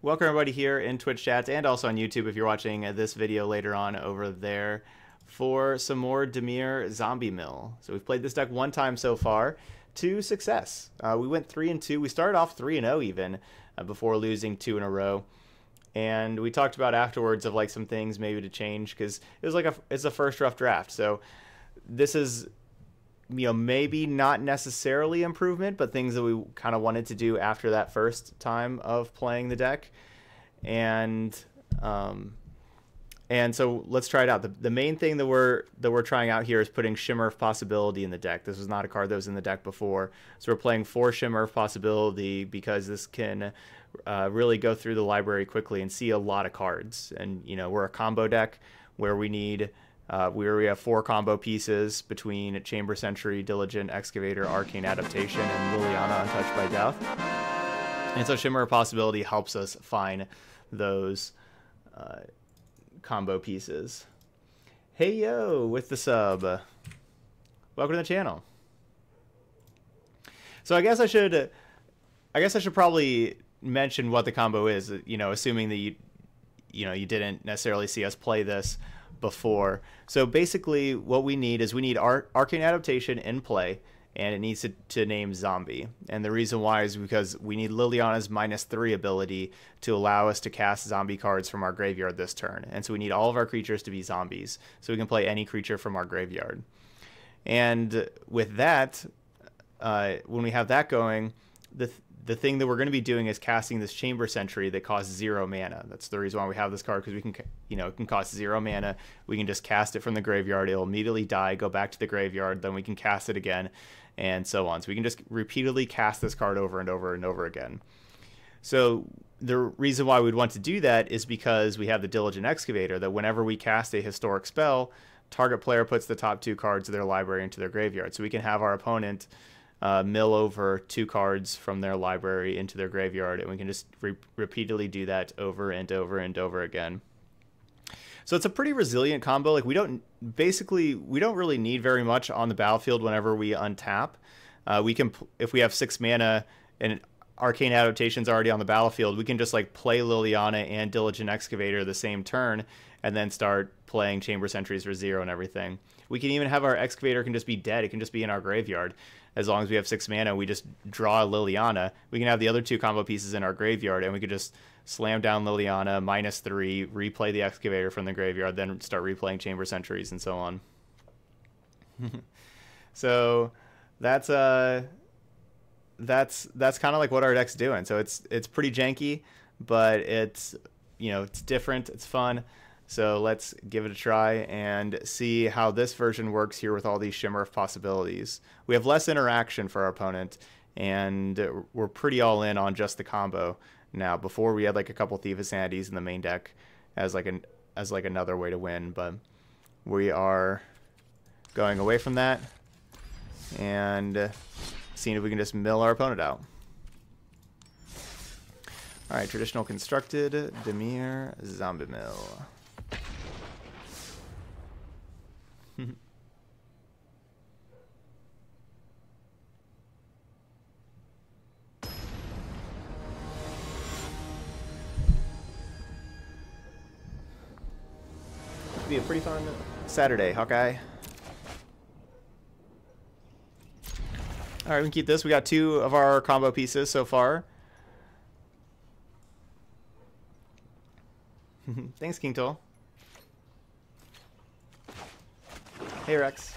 Welcome everybody here in Twitch chats and also on YouTube if you're watching this video later on over there for some more Dimir Zombie Mill. So we've played this deck one time so far to success. Uh, we went 3 and 2. We started off 3 and 0 even uh, before losing two in a row. And we talked about afterwards of like some things maybe to change because it was like a it's a first rough draft. So this is you know maybe not necessarily improvement but things that we kind of wanted to do after that first time of playing the deck. And um, and so let's try it out. The, the main thing that we're that we're trying out here is putting shimmer of possibility in the deck. This was not a card that was in the deck before. So we're playing four shimmer of possibility because this can uh, really go through the library quickly and see a lot of cards. And you know we're a combo deck where we need uh, we have four combo pieces between Chamber Sentry, Diligent Excavator, Arcane Adaptation, and Liliana Untouched by Death. And so Shimmer of Possibility helps us find those uh, combo pieces. Hey yo, with the sub. Welcome to the channel. So I guess I should, I guess I should probably mention what the combo is. You know, assuming that you, you know, you didn't necessarily see us play this before. So basically, what we need is we need Ar- Arcane Adaptation in play, and it needs to, to name Zombie. And the reason why is because we need Liliana's minus three ability to allow us to cast zombie cards from our graveyard this turn. And so we need all of our creatures to be zombies, so we can play any creature from our graveyard. And with that, uh, when we have that going, the th- the thing that we're going to be doing is casting this chamber sentry that costs zero mana. That's the reason why we have this card because we can, you know, it can cost zero mana. We can just cast it from the graveyard. It'll immediately die, go back to the graveyard, then we can cast it again, and so on. So we can just repeatedly cast this card over and over and over again. So the reason why we'd want to do that is because we have the Diligent Excavator that whenever we cast a historic spell, target player puts the top two cards of their library into their graveyard. So we can have our opponent uh, mill over two cards from their library into their graveyard, and we can just re- repeatedly do that over and over and over again. So it's a pretty resilient combo. Like we don't basically we don't really need very much on the battlefield whenever we untap. Uh, we can if we have six mana and arcane adaptation's already on the battlefield, we can just like play Liliana and Diligent Excavator the same turn, and then start playing Chamber Sentries for zero and everything. We can even have our Excavator can just be dead. It can just be in our graveyard as long as we have six mana, we just draw Liliana. We can have the other two combo pieces in our graveyard, and we could just slam down Liliana, minus three, replay the Excavator from the graveyard, then start replaying Chamber Sentries and so on. so that's uh that's that's kind of like what our deck's doing. So it's it's pretty janky, but it's you know it's different, it's fun. So let's give it a try and see how this version works here with all these Shimmer of possibilities. We have less interaction for our opponent, and we're pretty all in on just the combo now. Before we had like a couple Thief of Sanities in the main deck as like an as like another way to win, but we are going away from that and seeing if we can just mill our opponent out. All right, traditional constructed Dimir, Zombie Mill. Be a pretty fun Saturday, Hawkeye. All right, we can keep this. We got two of our combo pieces so far. Thanks, King Toll. Hey, Rex.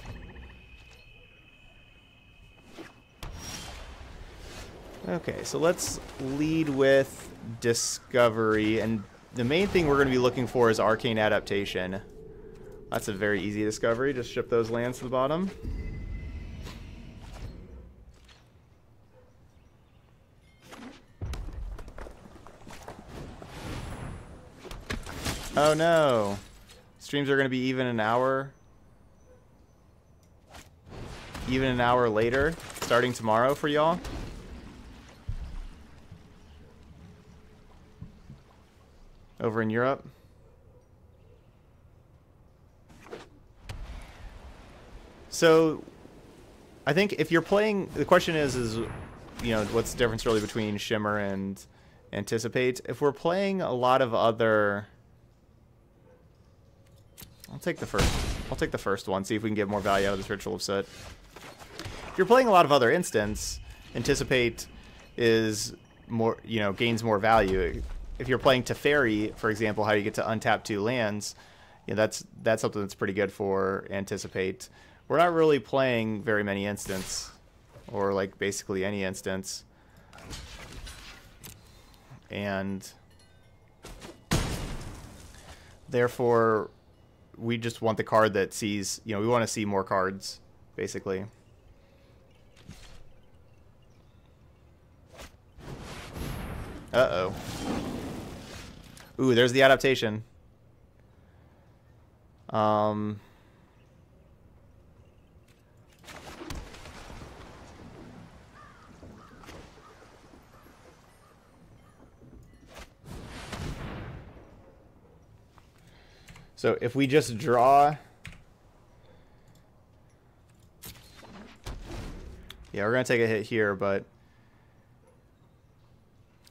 Okay, so let's lead with Discovery. And the main thing we're going to be looking for is Arcane Adaptation. That's a very easy discovery. Just ship those lands to the bottom. Oh no. Streams are going to be even an hour. Even an hour later, starting tomorrow for y'all. Over in Europe. So, I think if you're playing, the question is, is you know, what's the difference really between Shimmer and anticipate. If we're playing a lot of other... I'll take the first. I'll take the first one, see if we can get more value out of this Ritual of Soot. If you're playing a lot of other instants, anticipate is more, you know, gains more value. If you're playing Teferi, for example, how you get to untap two lands, you know, that's that's something that's pretty good for anticipate. We're not really playing very many instants, or like basically any instance, and therefore we just want the card that sees, you know, we want to see more cards, basically. Uh-oh. Ooh, there's the adaptation. Um... So if we just draw... Yeah, we're going to take a hit here, but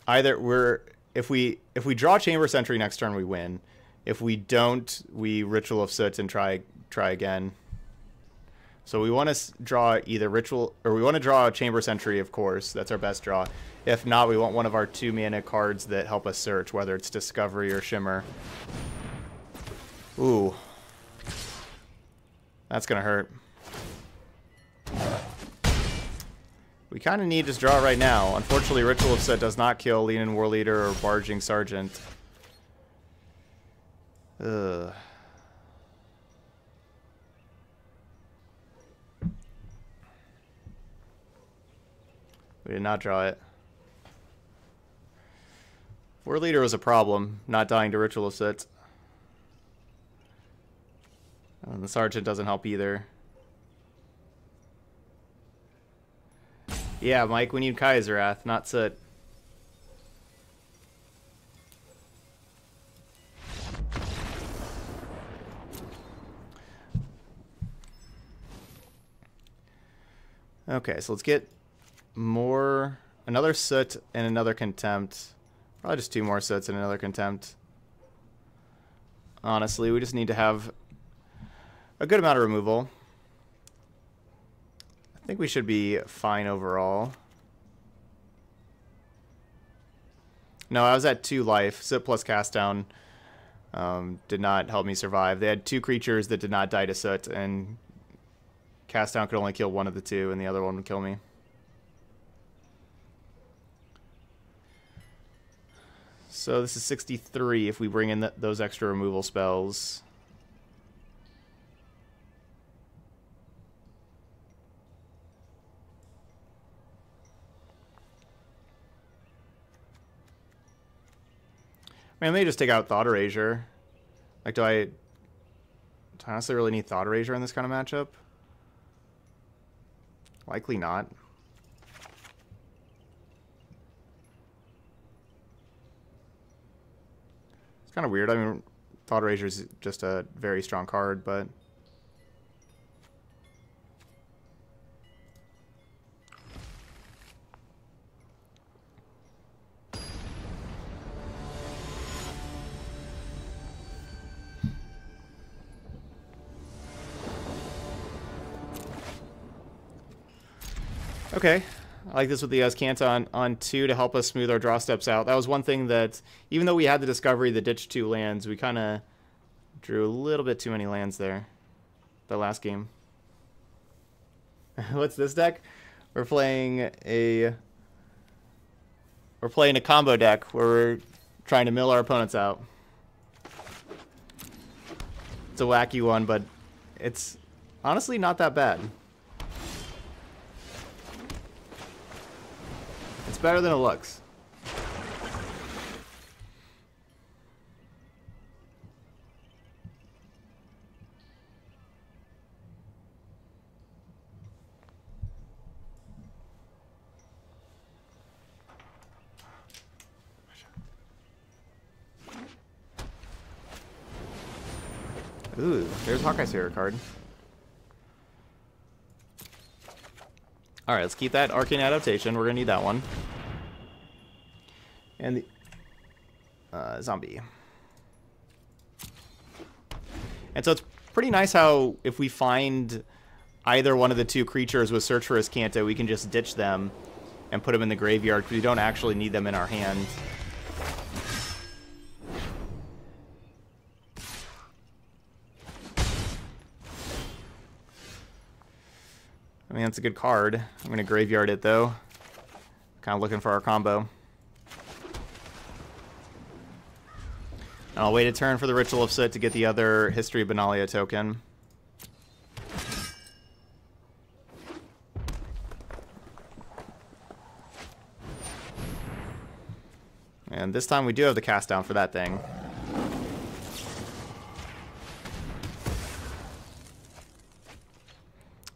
either we're if we if we draw chamber sentry next turn we win. If we don't we ritual of soot and try try again. So we want to draw either ritual or we want to draw chamber sentry of course. That's our best draw. If not we want one of our two mana cards that help us search whether it's discovery or shimmer ooh that's gonna hurt We kind of need to draw right now. Unfortunately, Ritual of Soot does not kill Leonin War Leader or Barging Sergeant. Ugh. We did not draw it. War Leader was a problem, not dying to Ritual of Soot. And the Sergeant doesn't help either. Yeah, Mike, we need Kaya's Wrath, not Soot. Okay, so let's get more, another Soot and another Contempt. Probably just two more Soots and another Contempt. Honestly, we just need to have a good amount of removal I think we should be fine overall. No, I was at two life. Soot plus cast down um, did not help me survive. They had two creatures that did not die to soot, and cast down could only kill one of the two, and the other one would kill me. So this is 63 if we bring in the, those extra removal spells. I, mean, may just take out Thought Erasure. Like, do I, do I honestly really need Thought Erasure in this kind of matchup? Likely not. It's kind of weird. I mean, Thought Erasure is just a very strong card, but... Okay. I like this with the uh, Azcanta on, on 2 to help us smooth our draw steps out. That was one thing that, even though we had the Discovery, the ditch 2 lands, we kind of drew a little bit too many lands there. The last game. What's this deck? We're playing a... We're playing a combo deck where we're trying to mill our opponents out. It's a wacky one, but it's honestly not that bad. Better than it looks. Ooh, there's Hawkeye's Hero card. Alright, let's keep that Arcane Adaptation. We're going to need that one. And the, uh, zombie. And so it's pretty nice how if we find either one of the two creatures with Search for Azcanta, we can just ditch them and put them in the graveyard because we don't actually need them in our hand. I mean, that's a good card. I'm going to graveyard it, though. Kind of looking for our combo. And I'll wait a turn for the Ritual of Soot to get the other History of Benalia token. And this time we do have the cast down for that thing.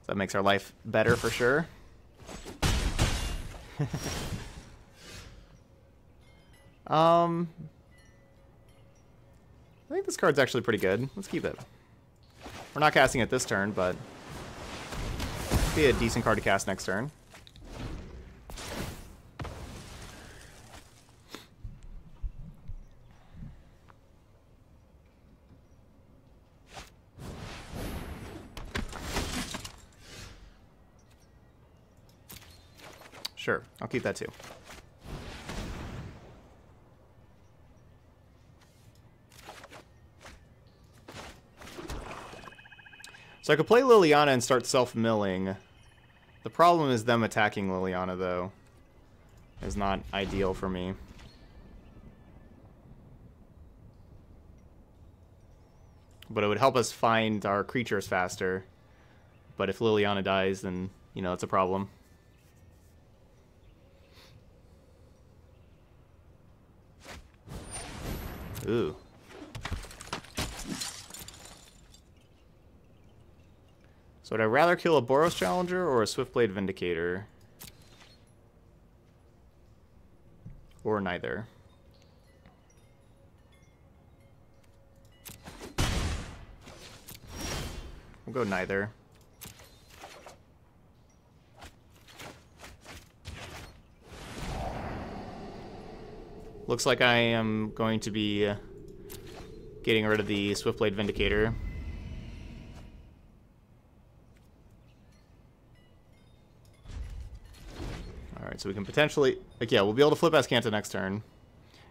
That makes our life better for sure. um, I think this card's actually pretty good. Let's keep it. We're not casting it this turn, but be a decent card to cast next turn. Sure, I'll keep that too. So I could play Liliana and start self-milling. The problem is them attacking Liliana, though. Is not ideal for me. But it would help us find our creatures faster. But if Liliana dies, then, you know, it's a problem. Ooh. So would I rather kill a Boros Challenger or a Swiftblade Vindicator? Or neither. We'll go neither. Looks like I am going to be uh, getting rid of the Swiftblade Vindicator. Alright, so we can potentially... Like, yeah, we'll be able to flip Azcanta next turn.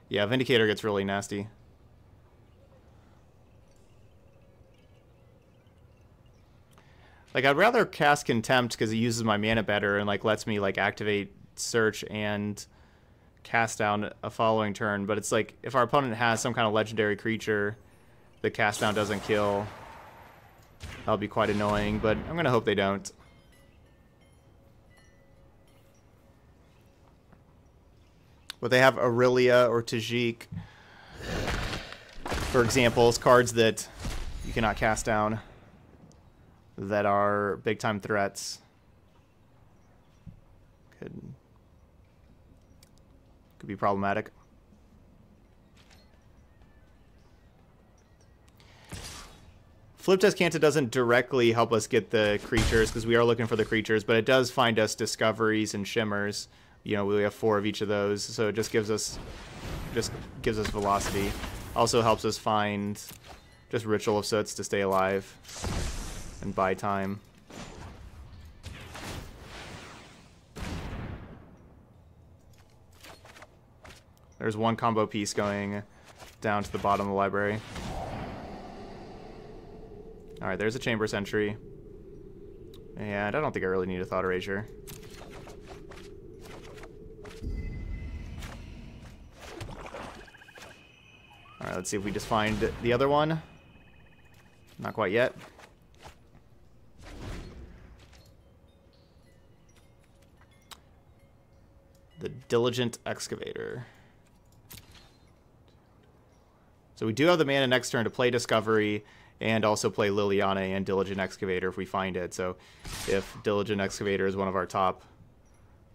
Yeah, Vindicator gets really nasty. Like, I'd rather cast Contempt because it uses my mana better and, like, lets me, like, activate Search and cast down a following turn, but it's like if our opponent has some kind of legendary creature the cast down doesn't kill, that'll be quite annoying, but I'm going to hope they don't. But they have Aurelia or Tajic, for examples, cards that you cannot cast down that are big-time threats. Could could be problematic. Flipped Azcanta doesn't directly help us get the creatures because we are looking for the creatures, but it does find us discoveries and shimmers. You know, we have four of each of those, so it just gives us just gives us velocity. Also helps us find just Ritual of Soots to stay alive and buy time. There's one combo piece going down to the bottom of the library. Alright, there's a chamber sentry. And I don't think I really need a thought erasure. Alright, let's see if we just find the other one. Not quite yet. The Diligent Excavator. So we do have the mana next turn to play Discovery and also play Liliana and Diligent Excavator if we find it. So if Diligent Excavator is one of our top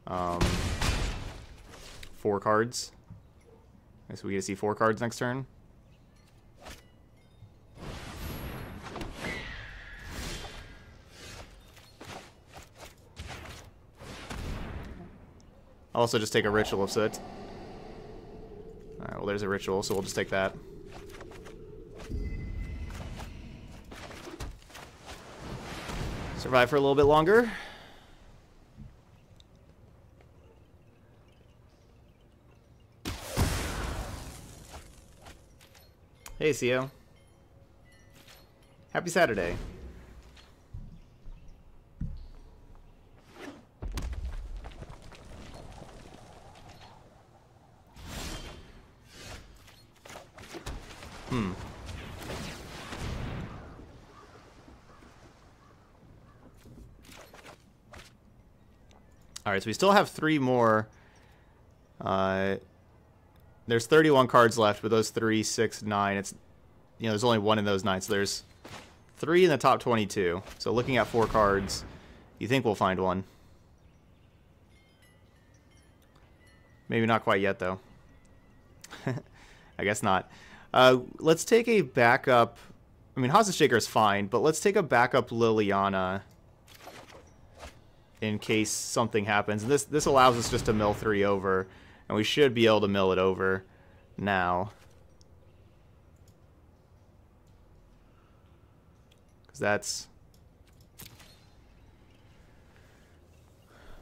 um, four cards. So we get to see four cards next turn. I'll also just take a Ritual of Soot. Alright, we'll there's a ritual, so we'll just take that. Survive for a little bit longer. Hey, CEO. Happy Saturday. Hmm. Alright, so we still have three more. Uh, there's 31 cards left, but those three, six, nine, it's, you know, there's only one in those nine, so there's three in the top 22. So looking at four cards, you think we'll find one. Maybe not quite yet, though. I guess not. Uh, let's take a backup. I mean, Hostage Taker is fine, but let's take a backup Liliana in case something happens. And this this allows us just to mill three over, and we should be able to mill it over now. Because that's...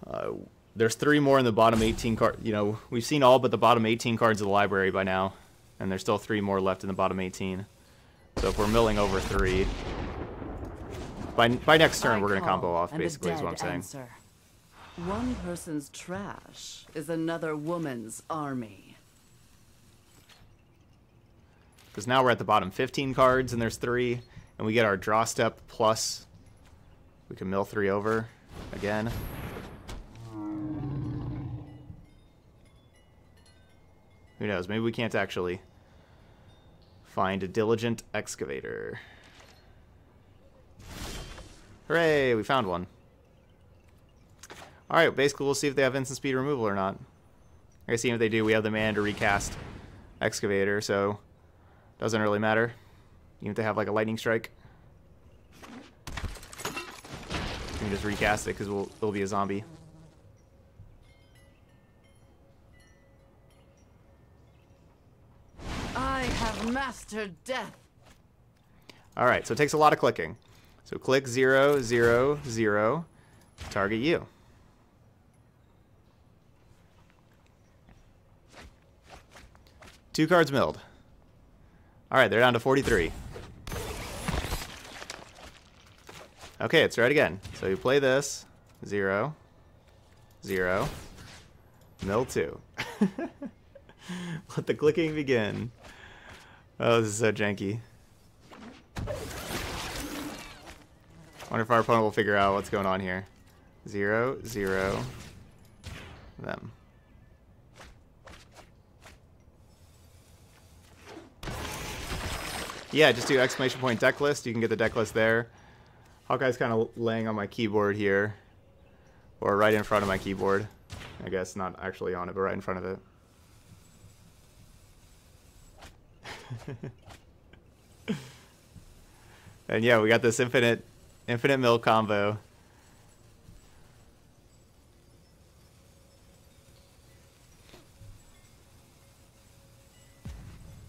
Uh, there's three more in the bottom 18 card. You know, we've seen all but the bottom 18 cards of the library by now. And there's still three more left in the bottom 18. So if we're milling over three, by by next turn we're gonna combo off. Basically, is what I'm saying. Answer. One person's trash is another woman's army. Because now we're at the bottom 15 cards, and there's three, and we get our draw step plus. We can mill three over again. Who knows? Maybe we can't actually find a diligent excavator. Hooray, we found one. Alright, basically we'll see if they have instant speed removal or not. I guess even if they do, we have the man to recast excavator, so doesn't really matter. Even if they have like a lightning strike. We can just recast it because we'll, it'll be a zombie. I have mastered death. All right, so it takes a lot of clicking. So click zero, zero, zero, target you. Two cards milled. All right, they're down to 43. Okay, it's right again. So you play this, zero, zero, mill two. Let the clicking begin. Oh, this is so janky. Wonder if our opponent will figure out what's going on here. Zero, zero, them. Yeah, just do exclamation point deck list. You can get the deck list there. Hawkeye's kind of laying on my keyboard here. Or right in front of my keyboard. I guess not actually on it, but right in front of it. and yeah, we got this infinite infinite mill combo.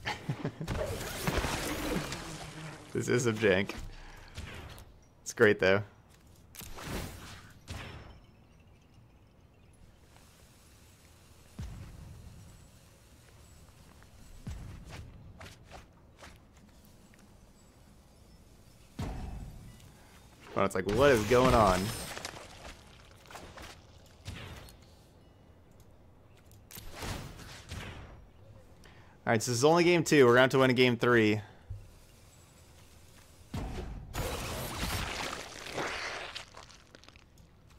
this is a jank. It's great though. But it's like, what is going on? Alright, so this is only game two. We're going to win a game three.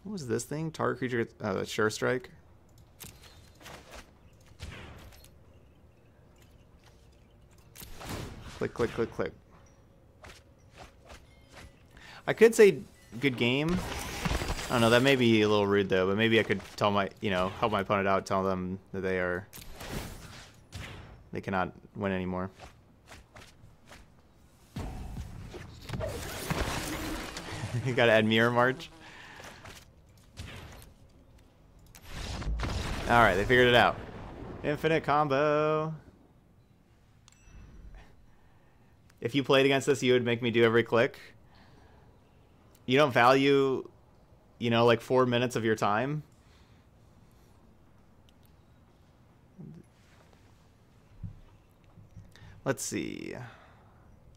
What was this thing? Target creature. Oh, Sure Strike. Click, click, click, click. I could say good game. I don't know, that may be a little rude though, but maybe I could tell my, you know, help my opponent out, tell them that they are, they cannot win anymore. you gotta add Mirror March. Alright, they figured it out. Infinite combo. if you played against this, you would make me do every click. You don't value, you know, like four minutes of your time. Let's see.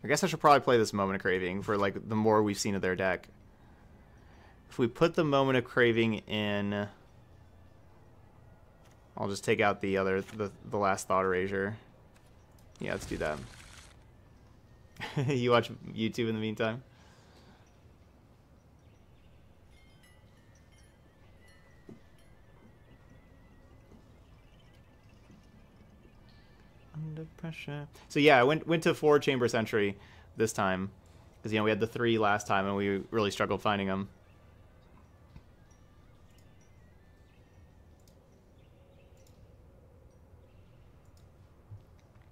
I guess I should probably play this Moment of Craving for like the more we've seen of their deck. If we put the Moment of Craving in, I'll just take out the other the the last Thought Erasure. Yeah, let's do that. you watch YouTube in the meantime. Under pressure. So yeah, I went went to four Chamber Sentry this time because you know we had the three last time and we really struggled finding them.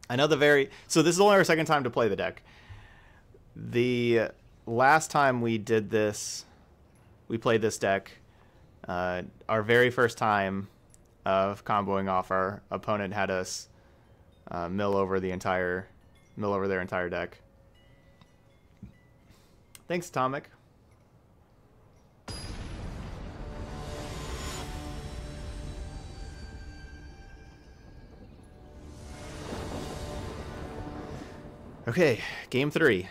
I know the very so this is only our second time to play the deck. The last time we did this, we played this deck. Uh, our very first time of comboing off, our opponent had us uh, mill over the entire, mill over their entire deck. Thanks, Atomic. Okay, game three.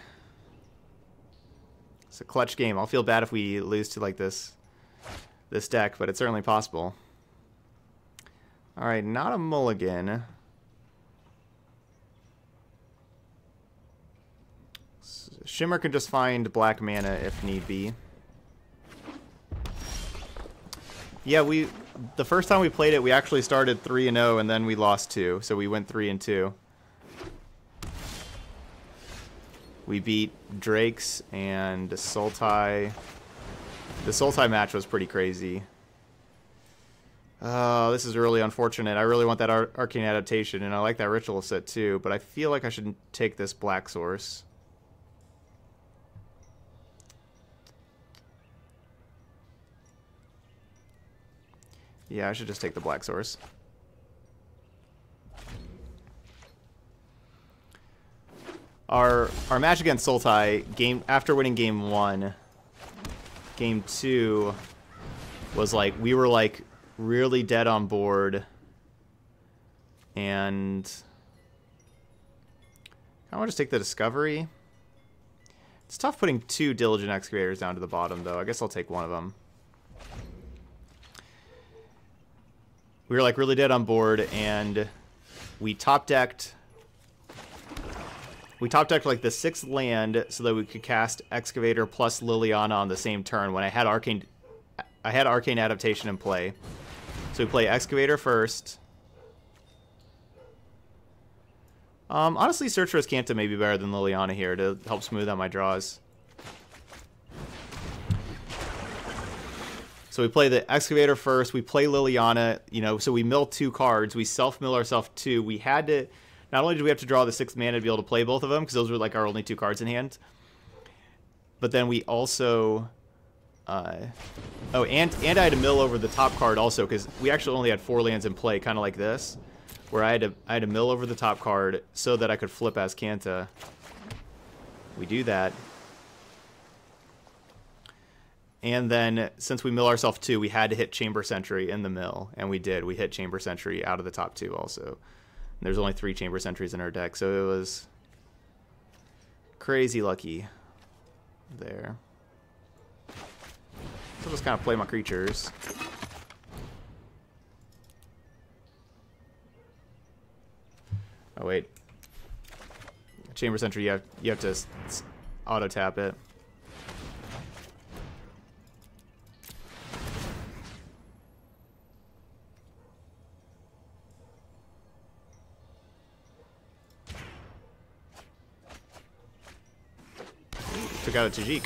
It's a clutch game. I'll feel bad if we lose to like this this deck, but it's certainly possible. Alright, not a mulligan. Shimmer can just find black mana if need be. Yeah, we the first time we played it, we actually started 3 and 0 and then we lost 2, so we went 3 and 2. We beat Drake's and Sultai. The Sultai match was pretty crazy. Oh, this is really unfortunate. I really want that Ar Arcane Adaptation, and I like that Ritual set too, but I feel like I should take this Black Source. Yeah, I should just take the Black Source. our our match against Sultai game after winning game one, game two was like we were like really dead on board, and I want to just take the discovery. It's tough putting two diligent excavators down to the bottom though. I guess I'll take one of them. We were like really dead on board, and we top decked we top decked like the sixth land so that we could cast Excavator plus Liliana on the same turn when I had Arcane I had Arcane Adaptation in play. So we play Excavator first. Um, honestly, Search for may be better than Liliana here to help smooth out my draws. So we play the Excavator first. We play Liliana, you know, so we mill two cards. We self-mill ourselves two. We had to not only did we have to draw the sixth mana to be able to play both of them, because those were like our only two cards in hand, but then we also... Uh, oh, and, and I had to mill over the top card also, because we actually only had four lands in play, kind of like this, where I had to I had to mill over the top card so that I could flip Azcanta. We do that. And then, since we mill ourselves two, we had to hit Chamber Sentry in the mill, and we did. We hit Chamber Sentry out of the top two also. There's only three Chamber Sentries in our deck, so it was crazy lucky there. So just kind of play my creatures. Oh wait, Chamber Sentry, you have you have to auto tap it. Took out a Tajic.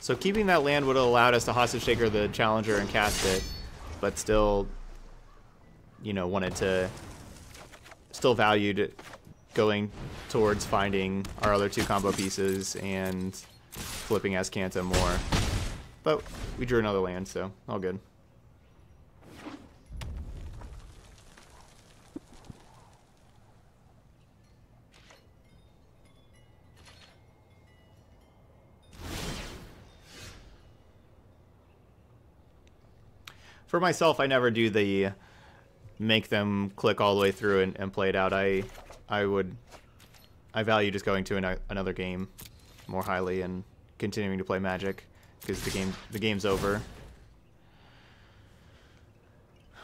So keeping that land would have allowed us to Hostage Taker the Challenger and cast it, but still, you know, wanted to, still valued going towards finding our other two combo pieces and flipping Azcanta more. But we drew another land, so all good. For myself, I never do the make them click all the way through and, and play it out. I I would I value just going to an, another game more highly and continuing to play Magic because the game the game's over.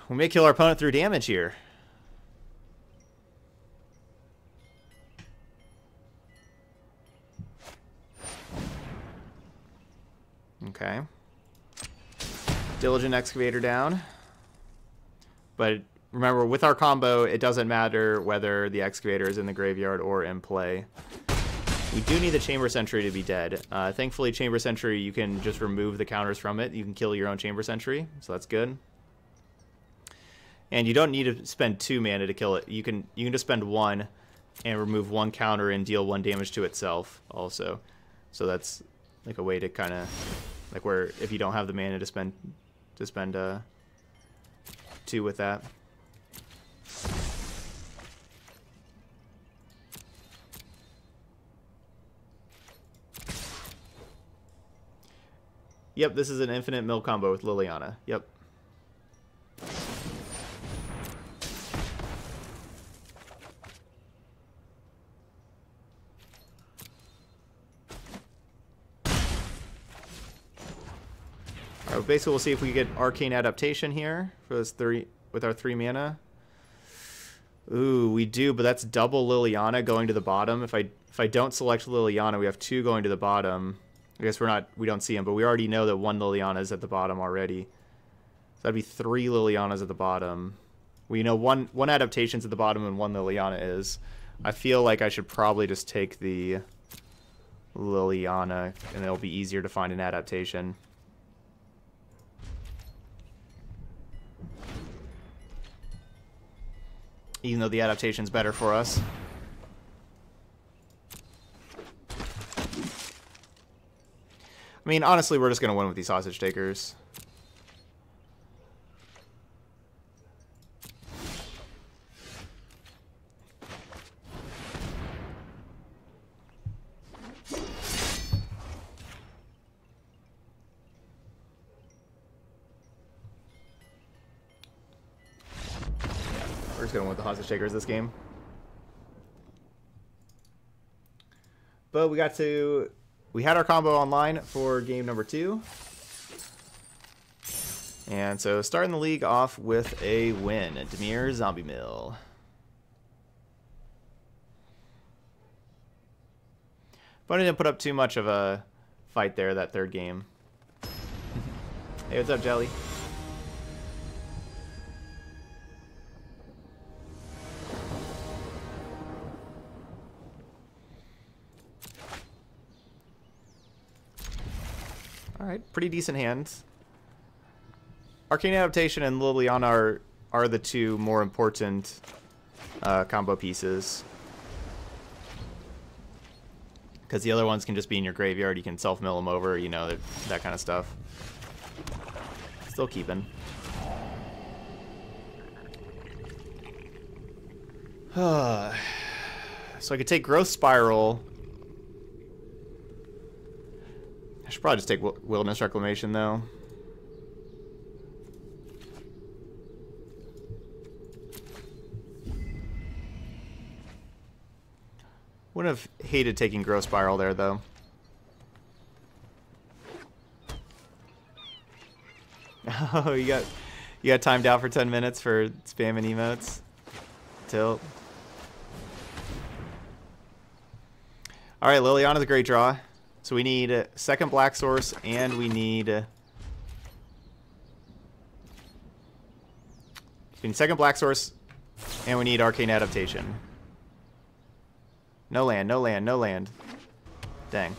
We may kill our opponent through damage here. Okay. Diligent Excavator down. But remember, with our combo, it doesn't matter whether the Excavator is in the graveyard or in play. We do need the Chamber Sentry to be dead. Uh, thankfully, Chamber Sentry, you can just remove the counters from it. You can kill your own Chamber Sentry, so that's good. And you don't need to spend two mana to kill it. You can you can just spend one and remove one counter and deal one damage to itself also. So that's like a way to kind of like where if you don't have the mana to spend to spend uh, two with that. Yep, this is an infinite mill combo with Liliana. Yep. Alright, basically we'll see if we get Arcane Adaptation here for this three with our three mana. Ooh, we do, but that's double Liliana going to the bottom. If I if I don't select Liliana, we have two going to the bottom. I guess we're not, we don't see them, but we already know that one Liliana is at the bottom already. So that'd be three Lilianas at the bottom. We know one one adaptation's at the bottom and one Liliana is. I feel like I should probably just take the Liliana, and it'll be easier to find an adaptation. Even though the adaptation's better for us. I mean, honestly, we're just going to win with these hostage takers. Hostage this game. But we got to we had our combo online for game number two. And so starting the league off with a win, Dimir Zombie Mill. But I didn't put up too much of a fight there that third game. hey, what's up, Jelly? Alright, pretty decent hands. Arcane Adaptation and Liliana are, are the two more important uh, combo pieces. Because the other ones can just be in your graveyard. You can self-mill them over, you know, that, that kind of stuff. Still keeping. so I could take Growth Spiral I should probably just take Wilderness Reclamation, though. Would have hated taking Growth Spiral there, though. Oh, you got you got timed out for 10 minutes for spamming emotes. Tilt. Alright, Liliana's a great draw. So we need a second black source, and we need... Uh, we need second black source, and we need arcane adaptation. No land, no land, no land. Dang.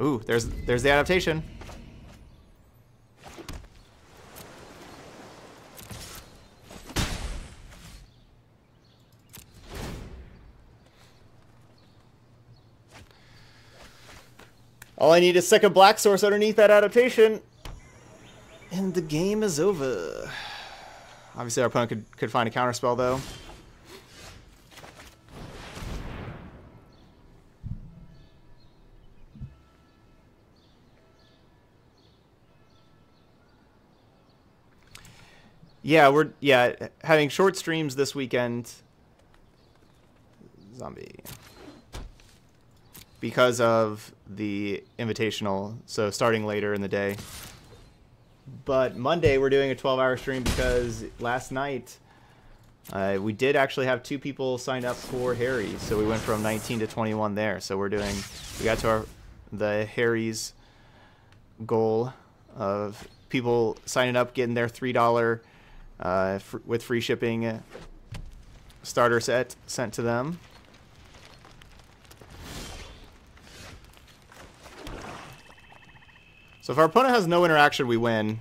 Ooh, there's there's the adaptation. All I need is second black source underneath that adaptation. And the game is over. Obviously our opponent could, could find a counterspell though. Yeah, we're yeah having short streams this weekend. Zombie. Because of the invitational, so starting later in the day. But Monday we're doing a 12-hour stream because last night uh, we did actually have two people sign up for Harry's, so we went from 19 to 21 there. So we're doing we got to our the Harry's goal of people signing up, getting their three dollar uh, with free shipping starter set sent to them. So if our opponent has no interaction, we win.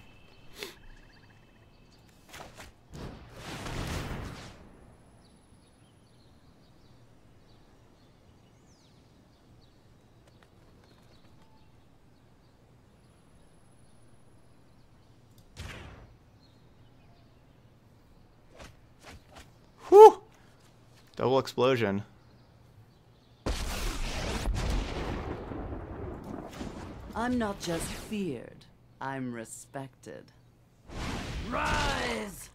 Whew! Double explosion. I'm not just feared, I'm respected. Rise!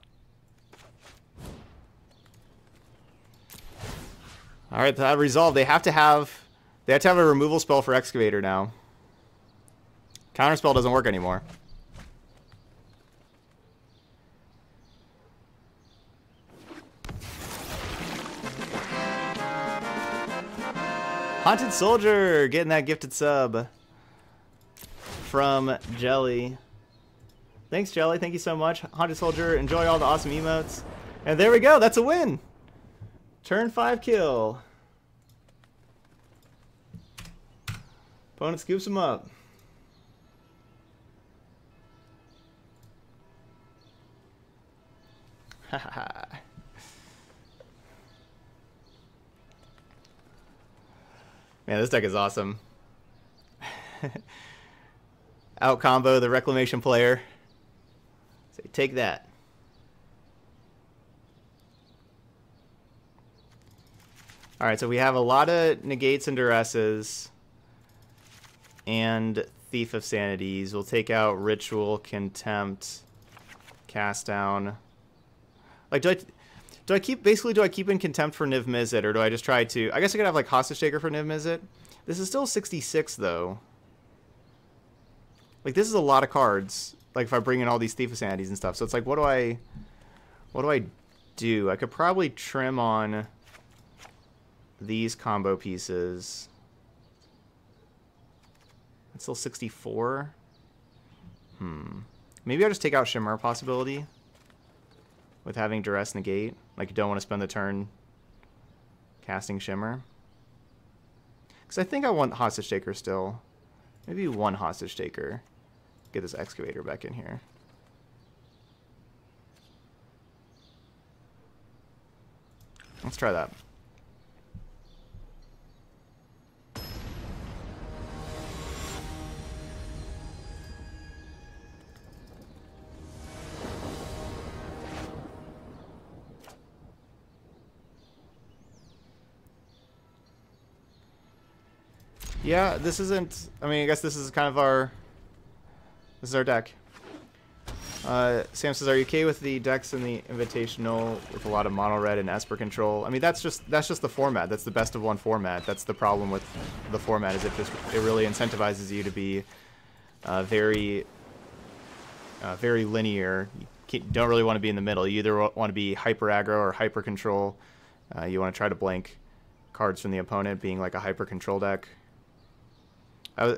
Alright, that resolved. They have to have they have to have a removal spell for excavator now. Counterspell doesn't work anymore. Haunted Soldier getting that gifted sub from Jelly. Thanks, Jelly. Thank you so much. Haunted Soldier, enjoy all the awesome emotes. And there we go. That's a win. Turn 5 kill. Opponent scoops him up. Haha. Man, this deck is awesome. Out combo the Reclamation player. Say, take that. Alright, so we have a lot of negates and duresses. And Thief of Sanities. We'll take out Ritual, Contempt, Cast Down. Like, do I... Do I keep basically do I keep in contempt for Niv Mizzet or do I just try to I guess I could have like hostage taker for Niv Mizzet. This is still 66 though. Like this is a lot of cards. Like if I bring in all these Thief of Sanities and stuff. So it's like what do I what do I do? I could probably trim on these combo pieces. It's still 64. Hmm. Maybe I'll just take out Shimmer possibility with having Duress negate. Like you don't want to spend the turn casting Shimmer. Because I think I want Hostage Taker still. Maybe one Hostage Taker. Get this Excavator back in here. Let's try that. Yeah, this isn't... I mean, I guess this is kind of our... This is our deck. Uh, Sam says, are you okay with the decks in the Invitational with a lot of mono red and Esper control? I mean, that's just that's just the format. That's the best of one format. That's the problem with the format is it just it really incentivizes you to be uh, very uh, very linear. You don't really want to be in the middle. You either want to be hyper aggro or hyper control. Uh, you want to try to blank cards from the opponent, being like a hyper control deck. I,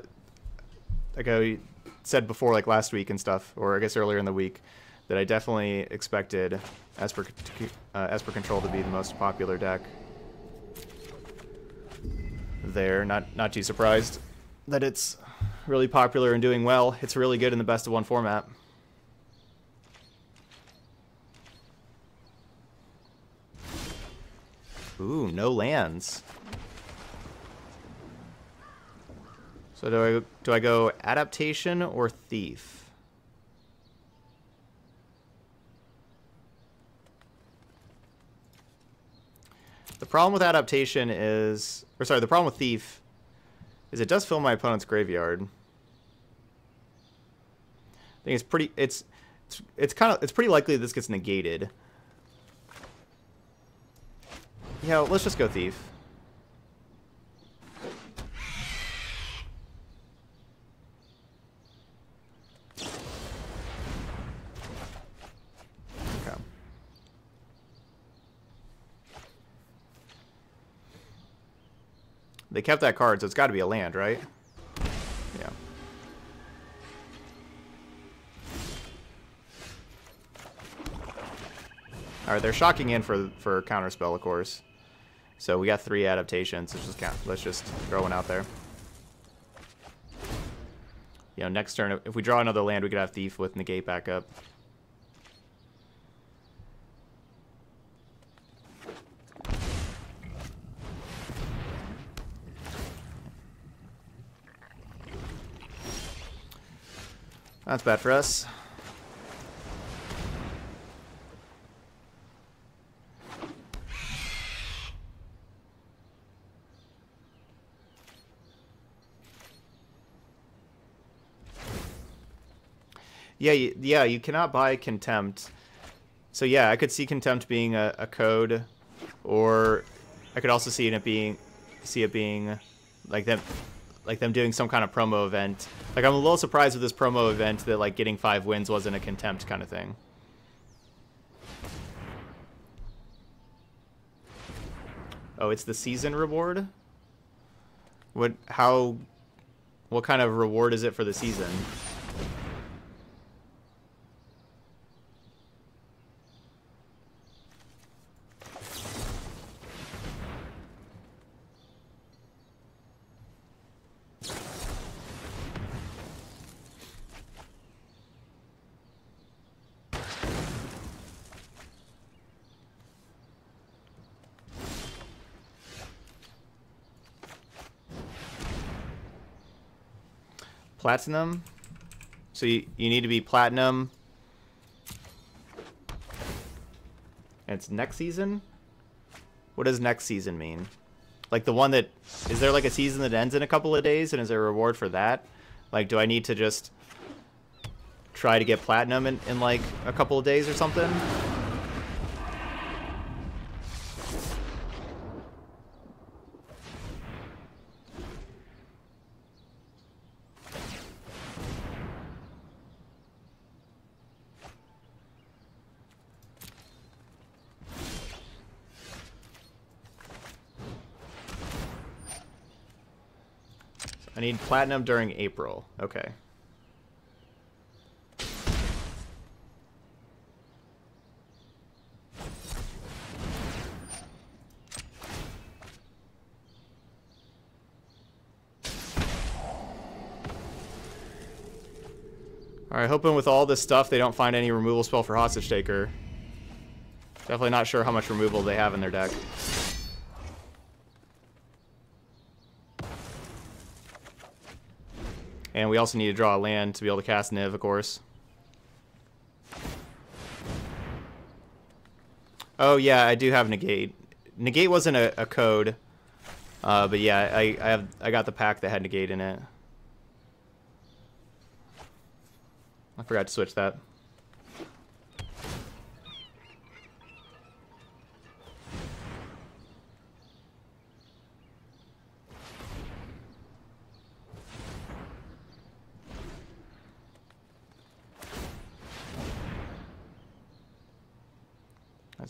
like I said before, like last week and stuff, or I guess earlier in the week, that I definitely expected Esper, uh, Esper Control to be the most popular deck. There, not not too surprised. that it's really popular and doing well. It's really good in the best of one format. Ooh, no lands. So do I do I go adaptation or thief? The problem with adaptation is, or sorry, the problem with thief is it does fill my opponent's graveyard. I think it's pretty. It's it's, it's kind of it's pretty likely this gets negated. Yeah, let's just go thief. Okay. They kept that card, so it's got to be a land, right? Yeah. All right, they're shocking in for for counterspell, of course. So we got three adaptations. Let's just count. Let's just throw one out there. You know, next turn, if we draw another land, we could have Thief with Negate back up. That's bad for us. Yeah, yeah, you cannot buy Contempt. So yeah, I could see Contempt being a, a code, or I could also see it being, see it being, like them, like them doing some kind of promo event. Like I'm a little surprised with this promo event that like getting five wins wasn't a Contempt kind of thing. Oh, it's the season reward. What? How? What kind of reward is it for the season? Platinum. So you, you need to be platinum. And it's next season? What does next season mean? Like the one that... Is there like a season that ends in a couple of days and is there a reward for that? Like do I need to just try to get platinum in, in like a couple of days or something? I need platinum during April. Okay. Alright, hoping with all this stuff they don't find any removal spell for Hostage Taker. Definitely not sure how much removal they have in their deck. And we also need to draw a land to be able to cast Niv, of course. Oh yeah, I do have negate. Negate wasn't a, a code, uh, but yeah, I I have I got the pack that had negate in it. I forgot to switch that.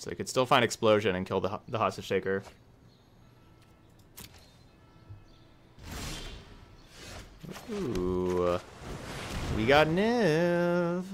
So they could still find explosion and kill the the hostage taker. Ooh, we got Niv.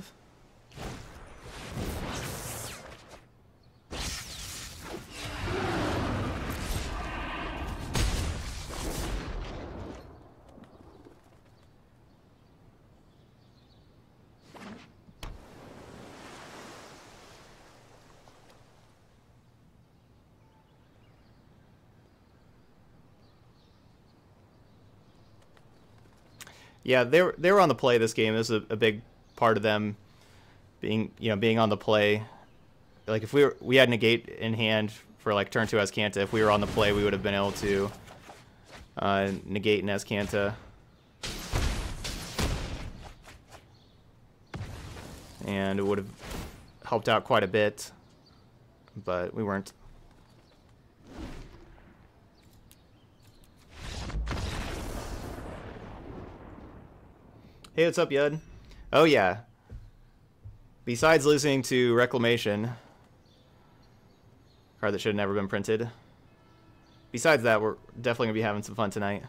Yeah, they were they were on the play this game. This is a, a big part of them being you know being on the play. Like if we were we had negate in hand for like turn two Azcanta, if we were on the play, we would have been able to uh, negate an Azcanta. And it would have helped out quite a bit, but we weren't. Hey, what's up, Yud? Oh, yeah. Besides losing to Reclamation, card that should have never been printed. Besides that, we're definitely going to be having some fun tonight.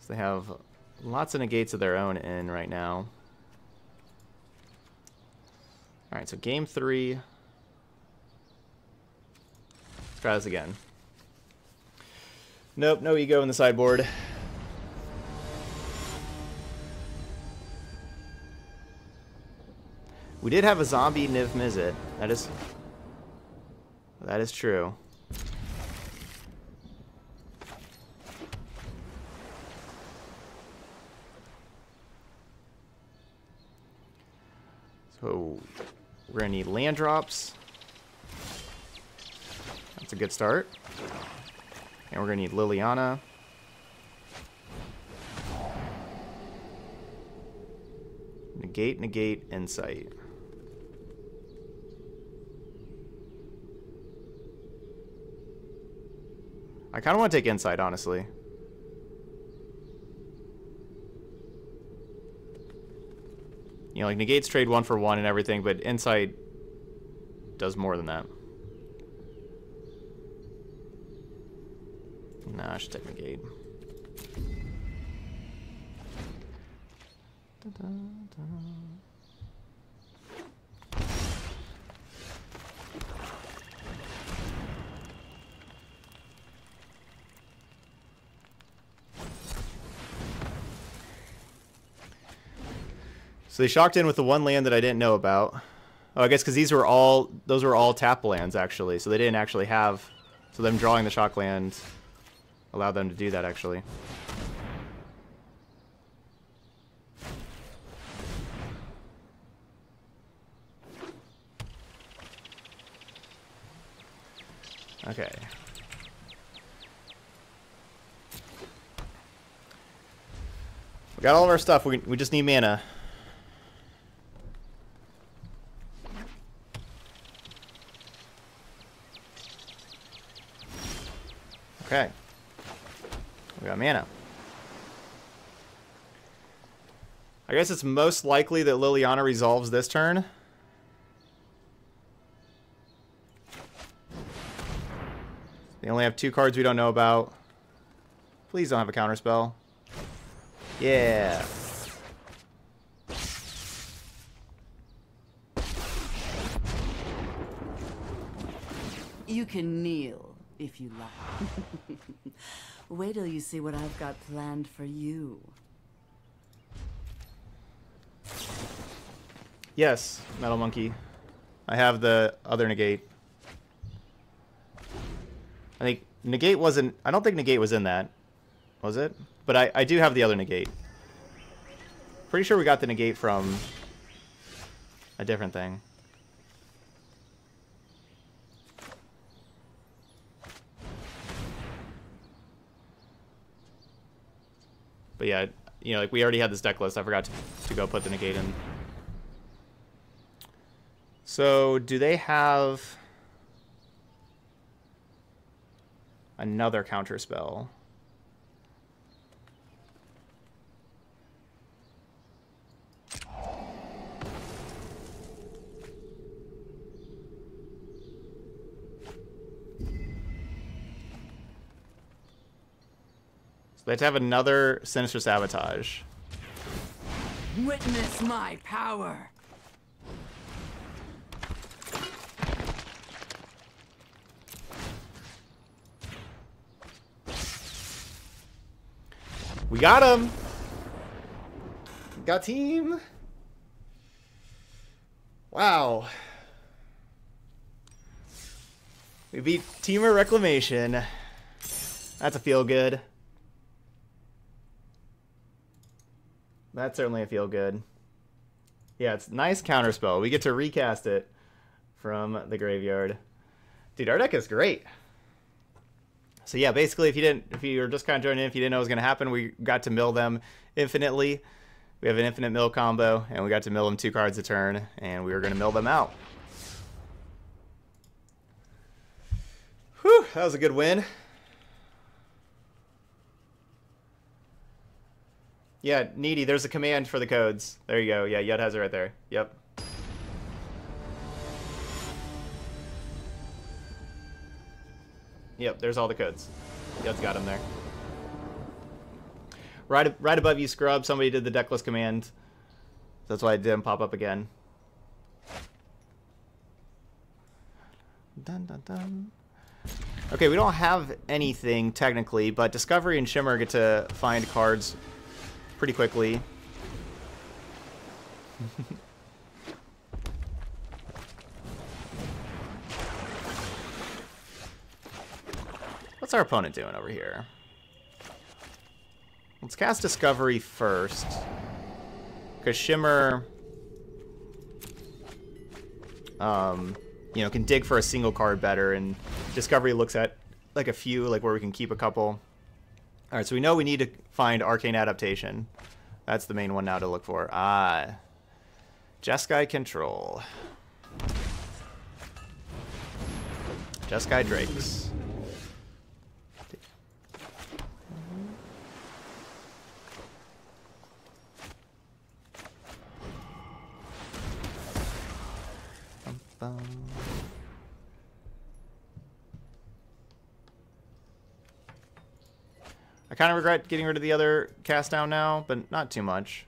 So they have lots of negates of their own in right now. Alright, so game three. Let's try this again. Nope, no ego in the sideboard. We did have a zombie Niv Mizzet. That is... That is true. So, we're to need land drops. That's a good start. And we're to need Liliana. Negate, negate, insight. I kind of want to take insight, honestly. You know, like negates trade one for one and everything, but insight does more than that. Nah, I should take negate. Da -da -da. So they shocked in with the one land that I didn't know about. Oh, I guess because these were all, those were all tap lands, actually. So they didn't actually have, so them drawing the shock land allowed them to do that, actually. Okay. We got all of our stuff. We, we just need mana. Okay. We mana. I guess it's most likely that Liliana resolves this turn. They only have two cards we don't know about. Please don't have a counterspell. Yeah. You can kneel if you like. Wait till you see what I've got planned for you. Yes, Metal Monkey. I have the other negate. I think negate wasn't. I don't think negate was in that. Was it? But I, I do have the other negate. Pretty sure we got the negate from a different thing. But yeah, you know, like we already had this deck list. I forgot to, to go put the negate in. So do they have another counter spell? So they have to have another Sinister Sabotage. Witness my power. We got him! Got team! Wow. We beat Temur Reclamation. That's a feel good. That's certainly a feel good. Yeah, it's nice counterspell. We get to recast it from the graveyard. Dude, our deck is great. So yeah, basically, if you didn't, if you were just kind of joining in, if you didn't know what was going to happen, we got to mill them infinitely. We have an infinite mill combo, and we got to mill them two cards a turn, and we were going to mill them out. Whew, that was a good win. Yeah, Needy, there's a command for the codes. There you go. Yeah, Yud has it right there. Yep. Yep, there's all the codes. Yud's got them there. Right, right above you, Scrub, somebody did the decklist command. That's why it didn't pop up again. Dun, dun, dun. Okay, we don't have anything technically, but Discovery and Shimmer get to find cards pretty quickly. What's our opponent doing over here? Let's cast Discovery first. Because Shimmer... Um, you know, can dig for a single card better, and Discovery looks at, like, a few, like, where we can keep a couple. Alright, so we know we need to find Arcane Adaptation. That's the main one now to look for. Ah. Jeskai Control. Jeskai Drakes. I kind of regret getting rid of the other cast down now, but not too much.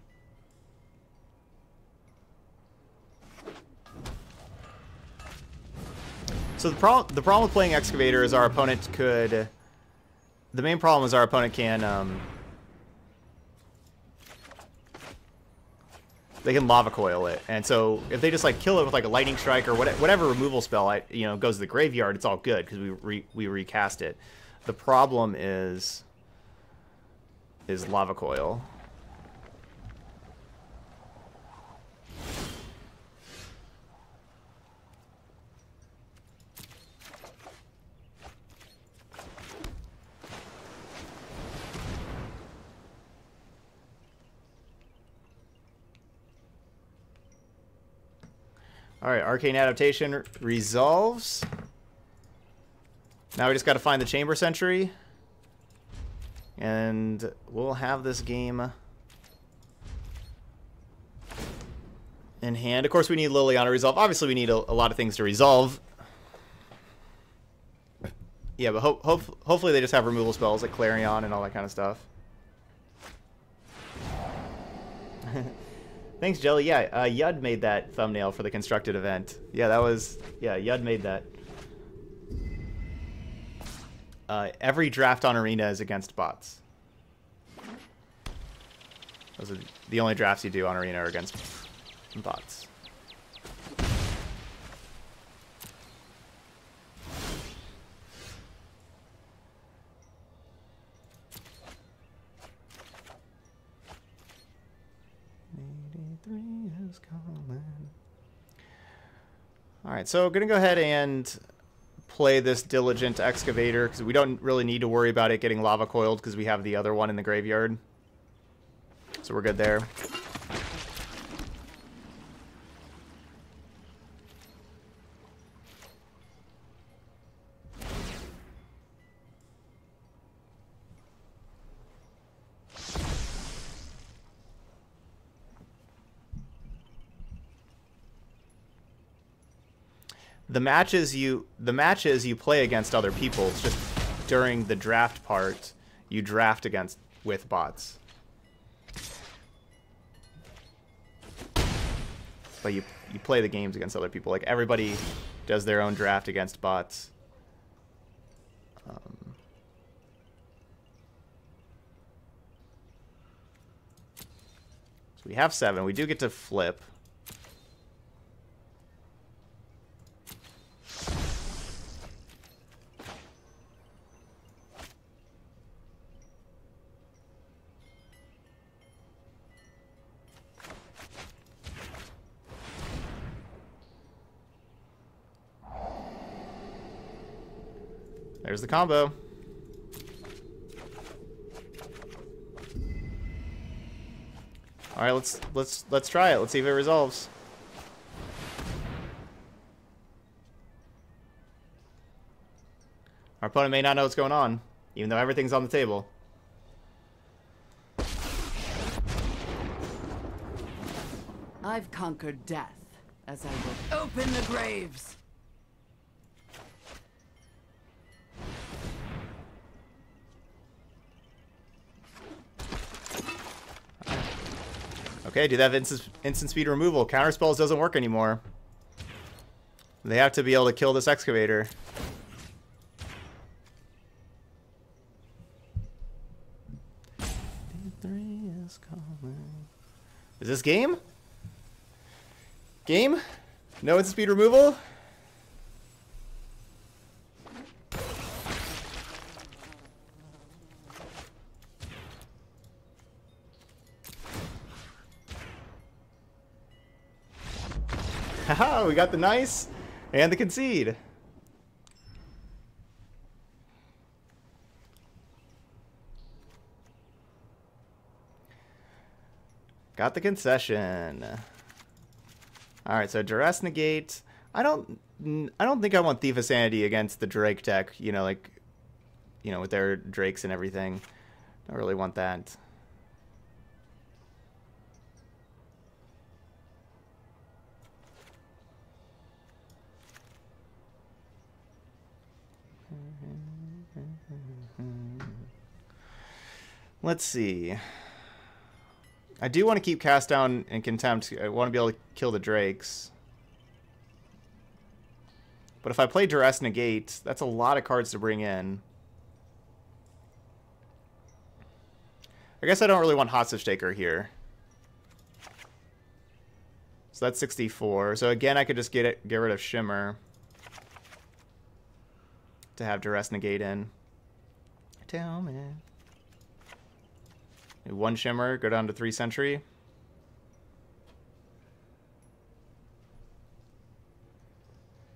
So the problem the problem with playing Excavator is our opponent could the main problem is our opponent can um, they can lava coil it, and so if they just like kill it with like a lightning strike or whatever removal spell, I you know goes to the graveyard, it's all good because we re, we recast it. The problem is is lava coil. Alright, Arcane Adaptation resolves. Now we just got to find the Chamber Sentry. And we'll have this game in hand. Of course, we need Liliana resolve. Obviously, we need a, a lot of things to resolve. Yeah, but hope, hope, hopefully they just have removal spells like Clarion and all that kind of stuff. Thanks, Jelly. Yeah, uh, Yud made that thumbnail for the constructed event. Yeah, that was... Yeah, Yud made that. Uh, every draft on Arena is against bots. Those are the only drafts you do on Arena are against bots. Alright, so we're going to go ahead and play this Diligent Excavator, because we don't really need to worry about it getting lava coiled, because we have the other one in the graveyard. So we're good there. The matches you the matches you play against other people it's just during the draft part you draft against with bots. But you you play the games against other people. Like everybody does their own draft against bots. Um, so we have seven. We do get to flip There's the combo. All right, let's let's let's try it. Let's see if it resolves. Our opponent may not know what's going on, even though everything's on the table. I've conquered death, as I will open the graves. Okay, do that instant, instant speed removal. Counter spells doesn't work anymore. They have to be able to kill this excavator. Is this game? Game? No instant speed removal? We got the nice and the concede. Got the concession. All right, so duress negate. I don't. I don't think I want Thief of Sanity against the Drake deck. You know, like, you know, with their drakes and everything. Don't really want that. Let's see. I do want to keep cast down and contempt. I want to be able to kill the drakes. But if I play duress negate, that's a lot of cards to bring in. I guess I don't really want hostage taker here. So that's 64. So again, I could just get it, get rid of shimmer to have duress negate in. Tell me. One Shimmer, go down to three Sentry.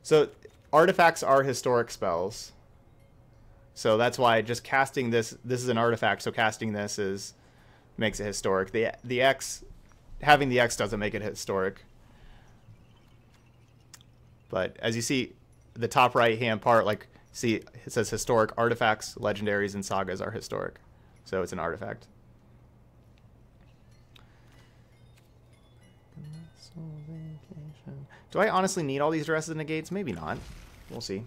So artifacts are historic spells. So that's why just casting this this is an artifact, so casting this is makes it historic. The the X having the X doesn't make it historic. But as you see the top right hand part like see it says historic artifacts, legendaries and sagas are historic. So it's an artifact. Do I honestly need all these duresses and negates? Maybe not. We'll see.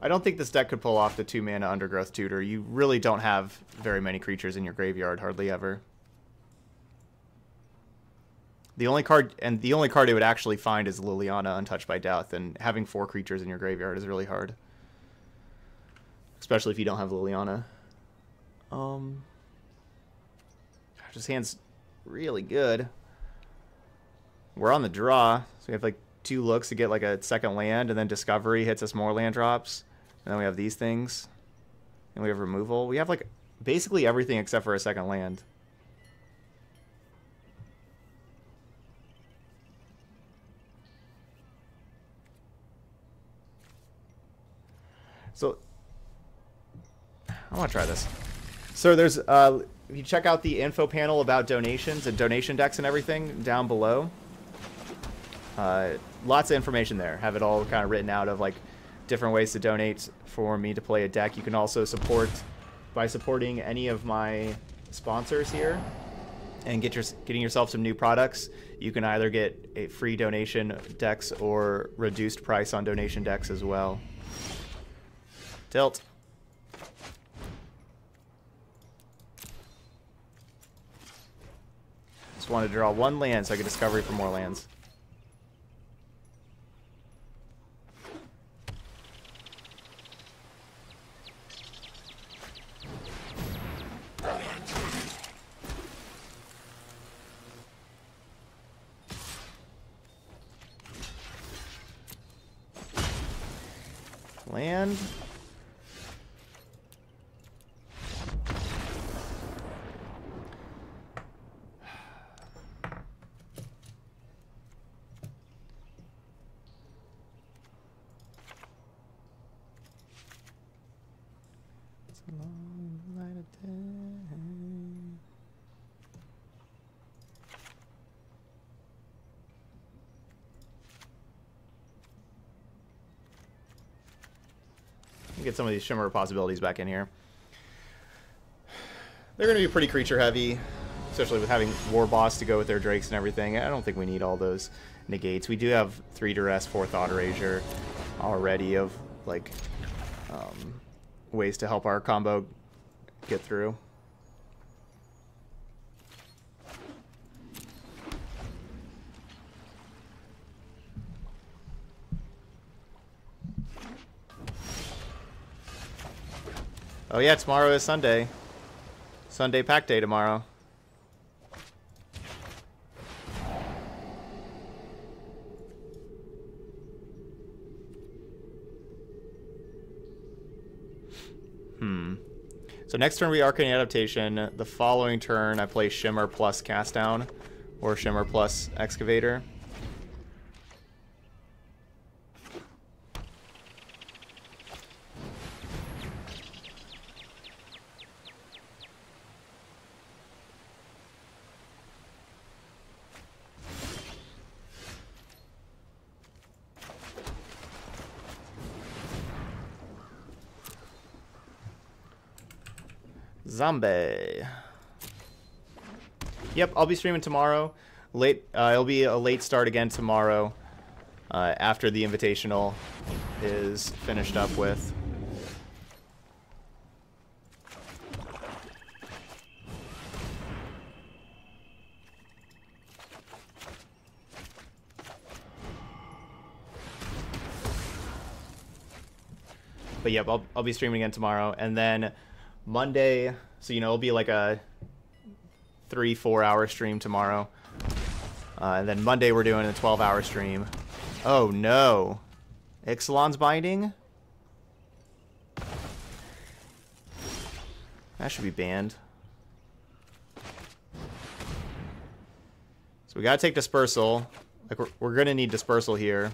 I don't think this deck could pull off the two mana Undergrowth Tutor. You really don't have very many creatures in your graveyard, hardly ever. The only card and the only card it would actually find is Liliana Untouched by Death, and having four creatures in your graveyard is really hard. Especially if you don't have Liliana. Um gosh, this hand's really good. We're on the draw, so we have like two looks to get like a second land, and then Discovery hits us more land drops. And then we have these things. And we have removal. We have like basically everything except for a second land. So I want to try this. So there's uh, if you check out the info panel about donations and donation decks and everything down below. Uh, lots of information there. Have it all kind of written out of like different ways to donate for me to play a deck. You can also support by supporting any of my sponsors here and get your getting yourself some new products. You can either get a free donation decks or reduced price on donation decks as well. Tilt. Just wanted to draw one land so I could discovery for more lands. Get some of these Shimmer possibilities back in here. They're going to be pretty creature heavy, especially with having War Boss to go with their Drakes and everything. I don't think we need all those negates. We do have 3 Duress, 4 Thought Erasure already of, like, um, ways to help our combo get through. Oh yeah, tomorrow is Sunday. Sunday pack day tomorrow. Hmm. So next turn we Arcane Adaptation. The following turn I play Shimmer plus Cast Down or Shimmer plus Excavator. Zombie. Yep, I'll be streaming tomorrow. Late. Uh, it'll be a late start again tomorrow. Uh, after the invitational is finished up with. But yep, I'll, I'll be streaming again tomorrow. And then Monday, so you know it'll be like a three four hour stream tomorrow, uh, and then Monday we're doing a 12 hour stream. Oh no, Ixalan's binding. That should be banned. So we gotta take dispersal. Like we're, we're gonna need dispersal here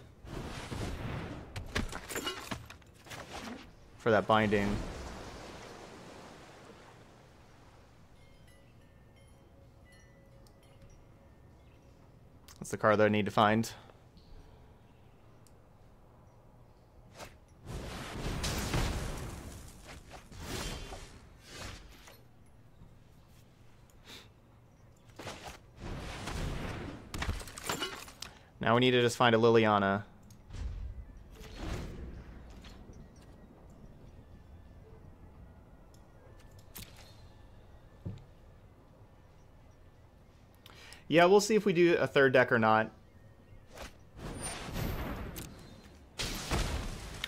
for that binding. That's the car that I need to find. Now we need to just find a Liliana. Yeah, we'll see if we do a third deck or not.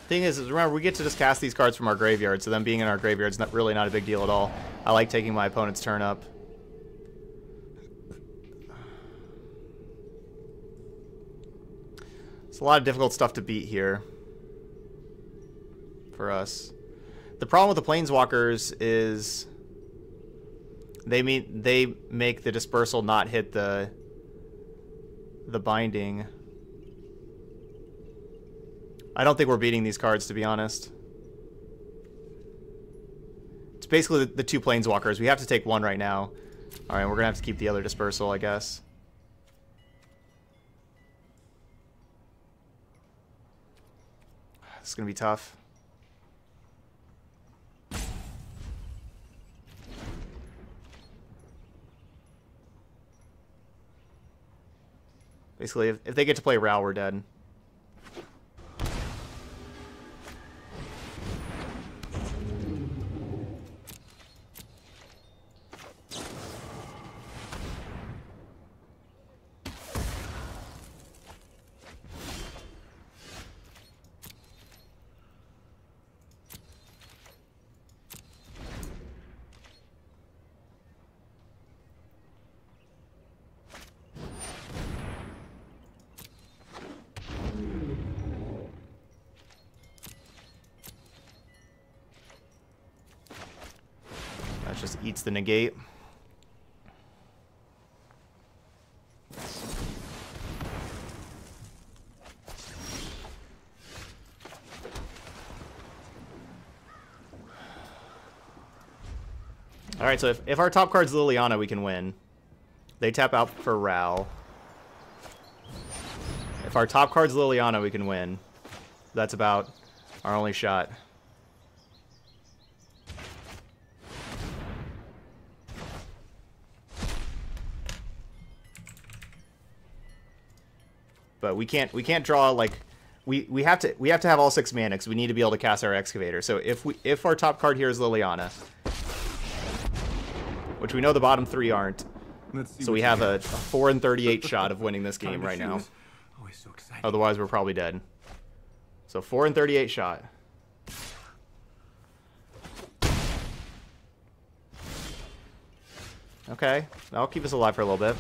Thing is, is, remember, we get to just cast these cards from our graveyard, so them being in our graveyard is not really not a big deal at all. I like taking my opponent's turn up. It's a lot of difficult stuff to beat here for us. The problem with the Planeswalkers is they mean they make the dispersal not hit the the binding. I don't think we're beating these cards to be honest. It's basically the, the two planeswalkers. We have to take one right now. All right, we're gonna have to keep the other dispersal, I guess. It's gonna be tough. Basically, if, if they get to play Ral, we're dead. The negate. Alright, so if, if our top card's Liliana, we can win. They tap out for Ral. If our top card's Liliana, we can win. That's about our only shot. We can't we can't draw like we we have to we have to have all six mana because we need to be able to cast our excavator. So if we if our top card here is Liliana, which we know the bottom three aren't, so we have a, a four and thirty-eight shot of winning this game right now. Always so. Otherwise, we're probably dead. So four and thirty-eight shot. Okay, that'll keep us alive for a little bit.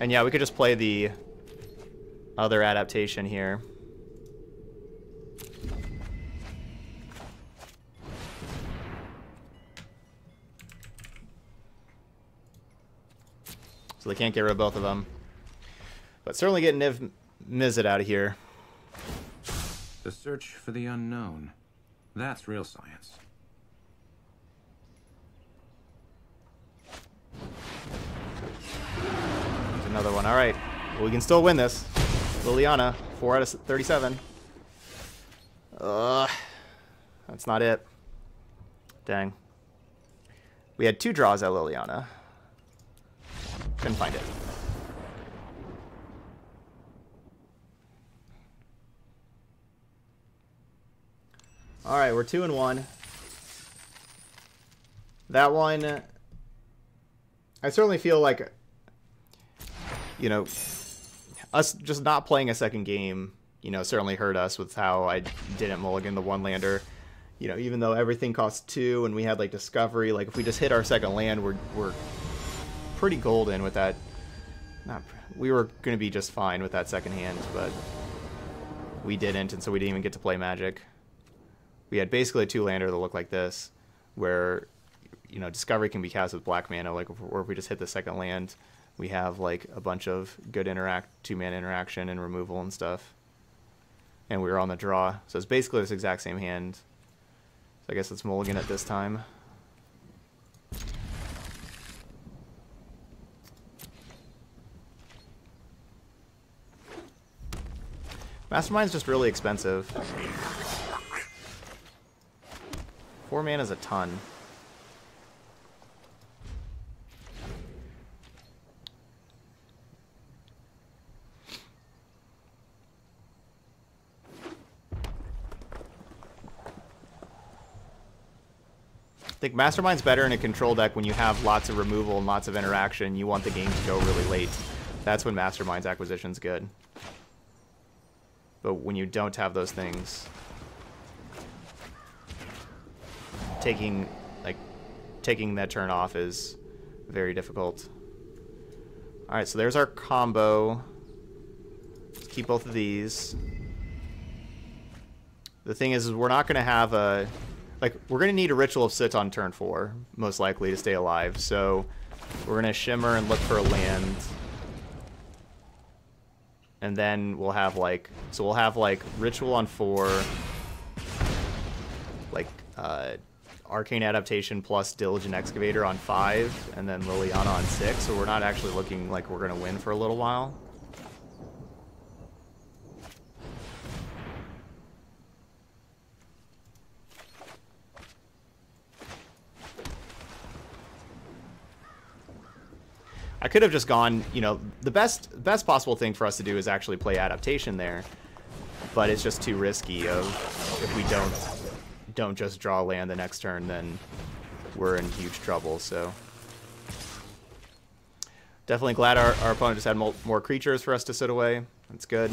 And yeah, we could just play the other adaptation here. So they can't get rid of both of them. But certainly get Niv Mizzet out of here. The search for the unknown. That's real science. There's another one. All right. Well, we can still win this. Liliana, 4 out of 37. Ugh. That's not it. Dang. We had two draws at Liliana. Couldn't find it. All right, we're two and one. That one, I certainly feel like, you know, us just not playing a second game, you know, certainly hurt us with how I didn't mulligan the one lander. You know, even though everything costs two and we had like discovery, like if we just hit our second land, we're we're pretty golden with that. Not we were going to be just fine with that second hand, but we didn't, and so we didn't even get to play magic. We had basically a two lander that looked like this, where you know discovery can be cast with black mana, like or if we just hit the second land, we have like a bunch of good interact two-man interaction and removal and stuff. And we were on the draw, so it's basically this exact same hand. So I guess it's mulligan at this time. Mastermind's just really expensive. Four man is a ton. I think Mastermind's better in a control deck when you have lots of removal and lots of interaction. You want the game to go really late. That's when Mastermind's acquisition's good. But when you don't have those things, taking like taking that turn off is very difficult. All right, so there's our combo. Let's keep both of these. The thing is, is we're not going to have a like we're to need a ritual of Soot on turn four, most likely to stay alive. So we're to shimmer and look for a land. And then we'll have like so we'll have like ritual on four. Like uh arcane adaptation plus diligent excavator on five. And then liliana on six. So we're not actually looking like we're gonna win for a little while I could have just gone, you know, the best best possible thing for us to do is actually play adaptation there, but it's just too risky. Of if we don't don't just draw land the next turn, then we're in huge trouble. So definitely glad our, our opponent just had more creatures for us to sit away. That's good,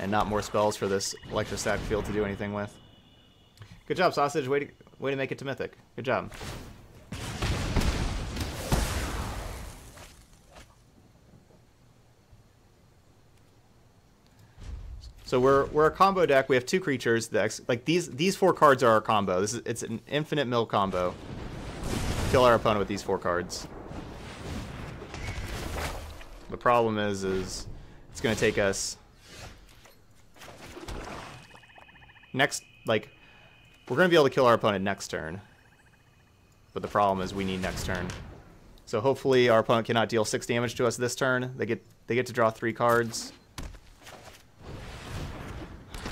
and not more spells for this electrostatic field to do anything with. Good job, sausage. Way to way to make it to mythic. Good job. So we're we're a combo deck. We have two creatures. Like these these four cards are our combo. This is it's an infinite mill combo. Kill our opponent with these four cards. The problem is is it's gonna take us next like we're gonna be able to kill our opponent next turn. But the problem is we need next turn. So hopefully our opponent cannot deal six damage to us this turn. They get they get to draw three cards.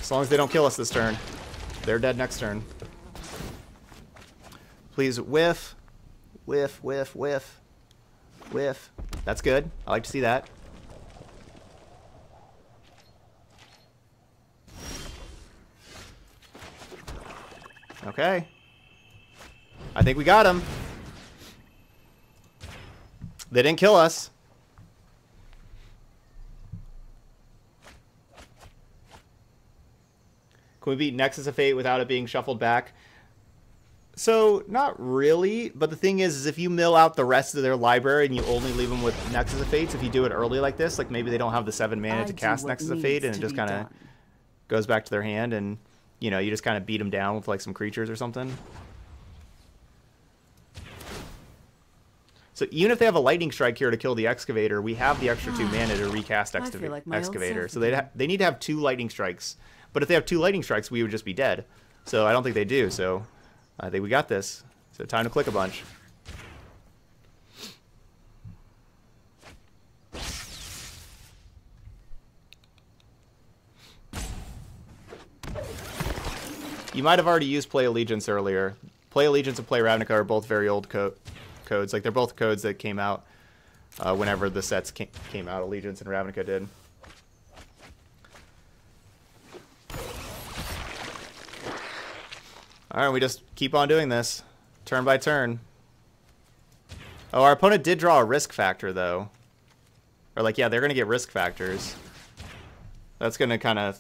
As long as they don't kill us this turn. They're dead next turn. Please whiff. Whiff, whiff, whiff. Whiff. That's good. I like to see that. Okay. I think we got him. They didn't kill us. Can we beat Nexus of Fate without it being shuffled back? So, not really, but the thing is, is if you mill out the rest of their library and you only leave them with Nexus of Fates, if you do it early like this, like maybe they don't have the 7 mana I to cast Nexus of Fate and it just kind of goes back to their hand and, you know, you just kind of beat them down with like some creatures or something. So even if they have a lightning strike here to kill the excavator, we have the extra two mana to recast excava- like excavator. So they they need to have two lightning strikes. But if they have two lightning strikes, we would just be dead. So I don't think they do. So I think we got this. So time to click a bunch. You might have already used Play Allegiance earlier. Play Allegiance and Play Ravnica are both very old co- codes. Like they're both codes that came out uh, whenever the sets ca- came out. Allegiance and Ravnica did. All right, we just keep on doing this, turn by turn. Oh, our opponent did draw a risk factor though, or like yeah, they're gonna get risk factors. That's gonna kind of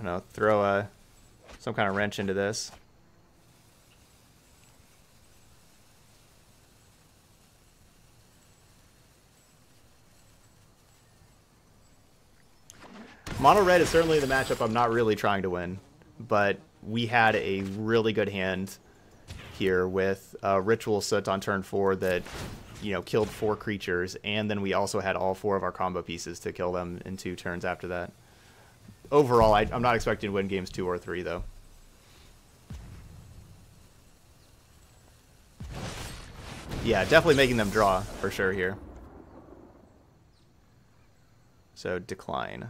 I don't know, throw a some kind of wrench into this. Mono red is certainly the matchup I'm not really trying to win, but we had a really good hand here with uh, Ritual Soot on turn four that you know killed four creatures, and then we also had all four of our combo pieces to kill them in two turns after that overall, I, I'm not expecting to win games two or three, though. Yeah, definitely making them draw for sure here. So decline.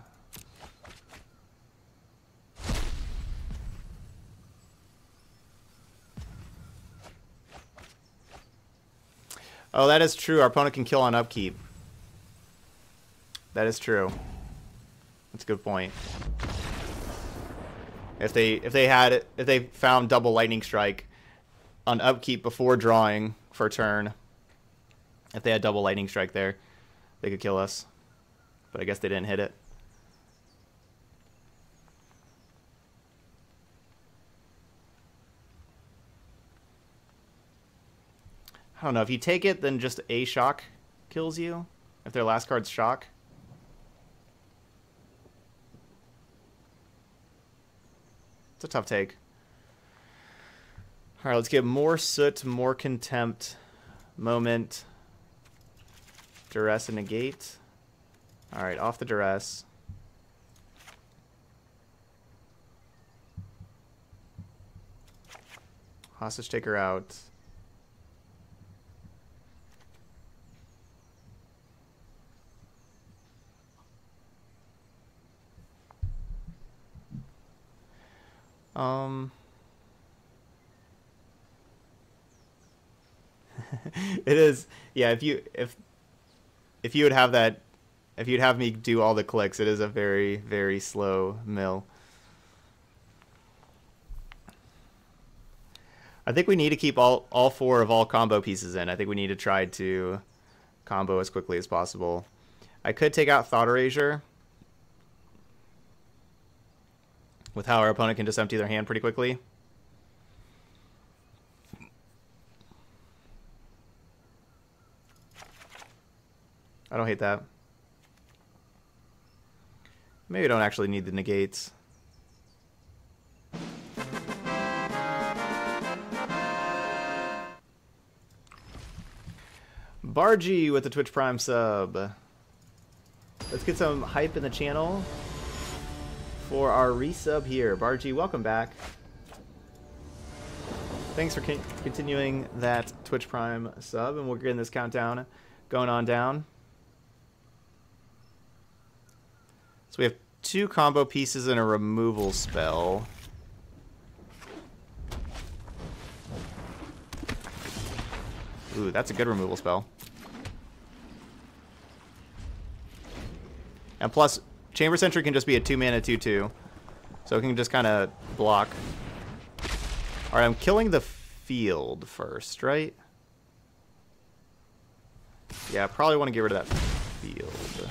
Oh, that is true. Our opponent can kill on upkeep. That is true. That's a good point. If they if they had if they found double lightning strike on upkeep before drawing for turn, if they had double lightning strike there, they could kill us. But I guess they didn't hit it. I don't know. If you take it, then just a shock kills you. If their last card's shock. It's a tough take. All right, let's get more soot, more contempt, moment, duress and negate. All right, off the duress. Hostage taker out. Um. it is, yeah. If you if if you would have that, if you'd have me do all the clicks, it is a very very slow mill. I think we need to keep all all four of all combo pieces in. I think we need to try to combo as quickly as possible. I could take out Thought Erasure. With how our opponent can just empty their hand pretty quickly. I don't hate that. Maybe I don't actually need the negates. Bargy with the Twitch Prime sub. Let's get some hype in the channel for our resub here. Bargy, welcome back. Thanks for con continuing that Twitch Prime sub, and we're getting this countdown going on down. So we have two combo pieces and a removal spell. Ooh, that's a good removal spell. And plus, Chamber Sentry can just be a 2 mana 2 2. So it can just kind of block. Alright, I'm killing the field first, right? Yeah, I probably want to get rid of that field.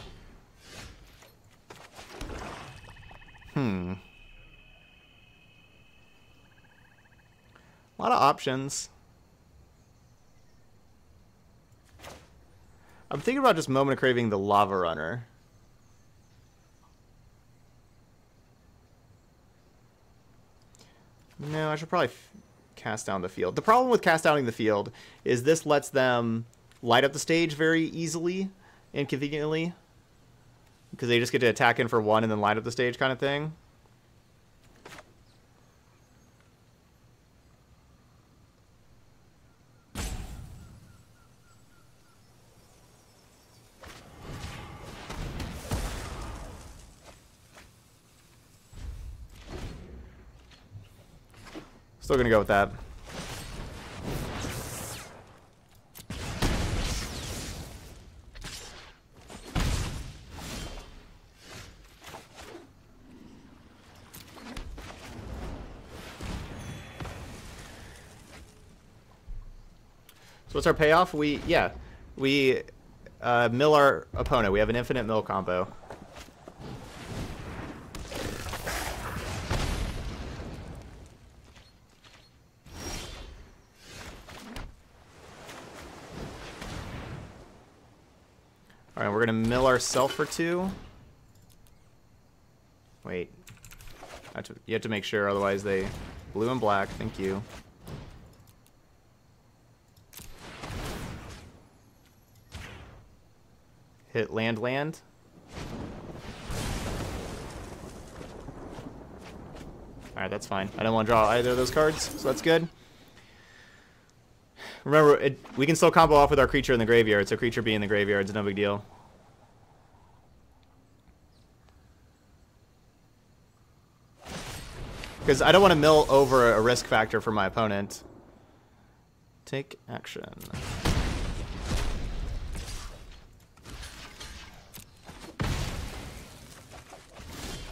Hmm. A lot of options. I'm thinking about just Moment of Craving the Lava Runner. No, I should probably cast down the field. The problem with cast downing the field is this lets them light up the stage very easily and conveniently. Because they just get to attack in for one and then light up the stage kind of thing. Still gonna go with that. So what's our payoff? We, yeah, we uh, mill our opponent. We have an infinite mill combo. Alright, going to mill ourselves for two. Wait. You have to make sure, otherwise they... Blue and black, thank you. Hit land, land. Alright, that's fine. I don't want to draw either of those cards, so that's good. Remember, it, we can still combo off with our creature in the graveyard, so creature being in the graveyard is no big deal. Because I don't want to mill over a risk factor for my opponent. Take action.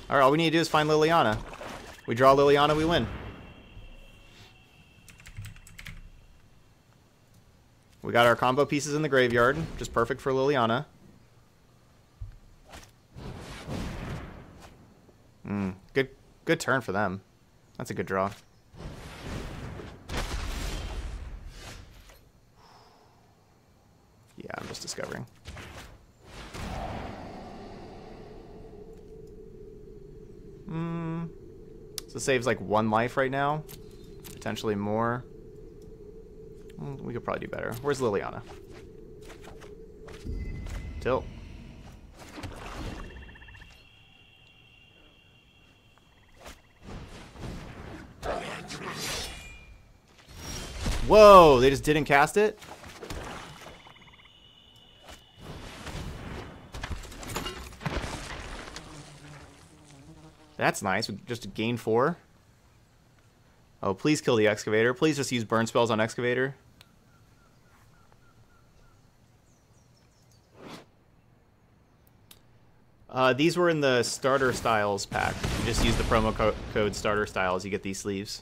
Alright, all we need to do is find Liliana. We draw Liliana, we win. We got our combo pieces in the graveyard, just perfect for Liliana. Hmm, good, good turn for them. That's a good draw. Yeah, I'm just discovering. Hmm. So saves like one life right now. Potentially more. Mm, we could probably do better. Where's Liliana? Tilt. Whoa, they just didn't cast it? That's nice. Just gain four. Oh, please kill the excavator. Please just use burn spells on excavator. Uh, these were in the starter styles pack. You just use the promo co code starter styles, you get these sleeves.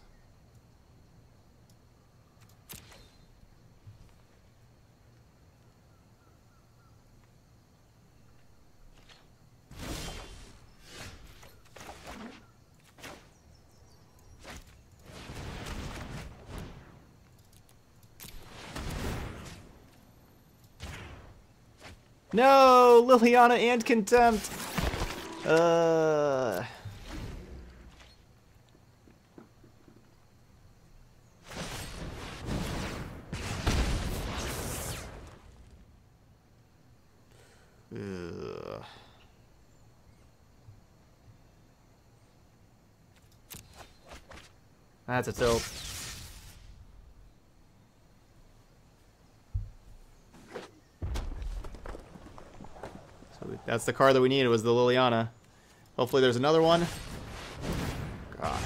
No, Liliana and Contempt. Uh. Ugh. That's a tilt. That's the card that we needed was the Liliana. Hopefully there's another one. Gosh.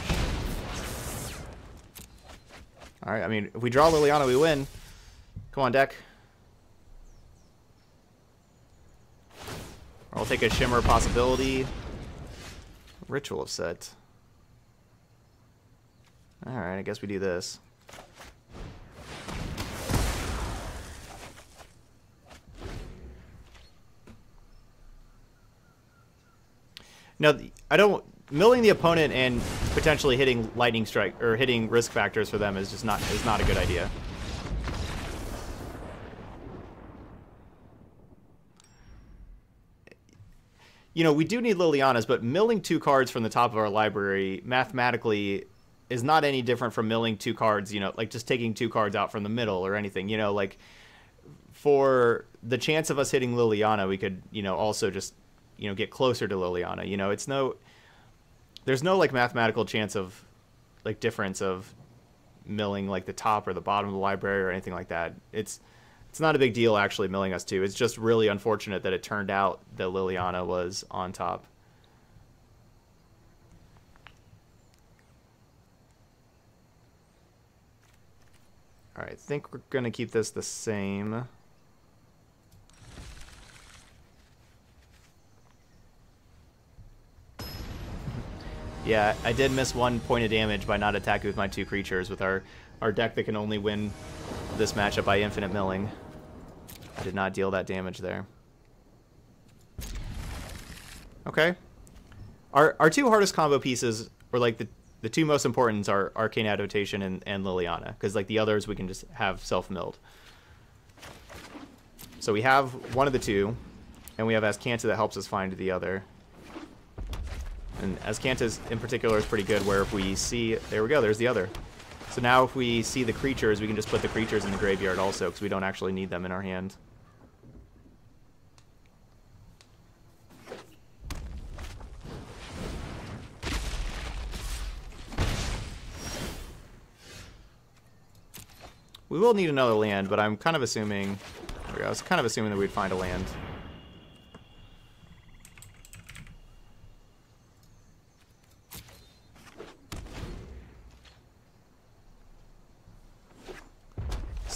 Alright, I mean, if we draw Liliana, we win. Come on, deck. Or I'll take a Shimmer possibility. Ritual of Soot. Alright, I guess we do this. No, I don't. Milling the opponent and potentially hitting lightning strike or hitting risk factors for them is just not is not a good idea. You know, we do need Lilianas, but milling two cards from the top of our library mathematically is not any different from milling two cards, you know, like just taking two cards out from the middle or anything. You know, like for the chance of us hitting Liliana, we could, you know, also just you know get closer to Liliana. You know, it's no there's no like mathematical chance of like difference of milling like the top or the bottom of the library or anything like that. It's it's not a big deal actually milling us two. It's just really unfortunate that it turned out that Liliana was on top. Alright, I think we're going to keep this the same. Yeah, I did miss one point of damage by not attacking with my two creatures with our, our deck that can only win this matchup by infinite milling. I did not deal that damage there. Okay. Our, our two hardest combo pieces, or like the, the two most important are Arcane Adaptation and, and Liliana, because like the others we can just have self-milled. So we have one of the two, and we have Azcanta that helps us find the other. And Azcanta's in particular is pretty good where if we see, there we go, there's the other. So now if we see the creatures, we can just put the creatures in the graveyard also because we don't actually need them in our hand. We will need another land, but I'm kind of assuming... I was kind of assuming that we'd find a land.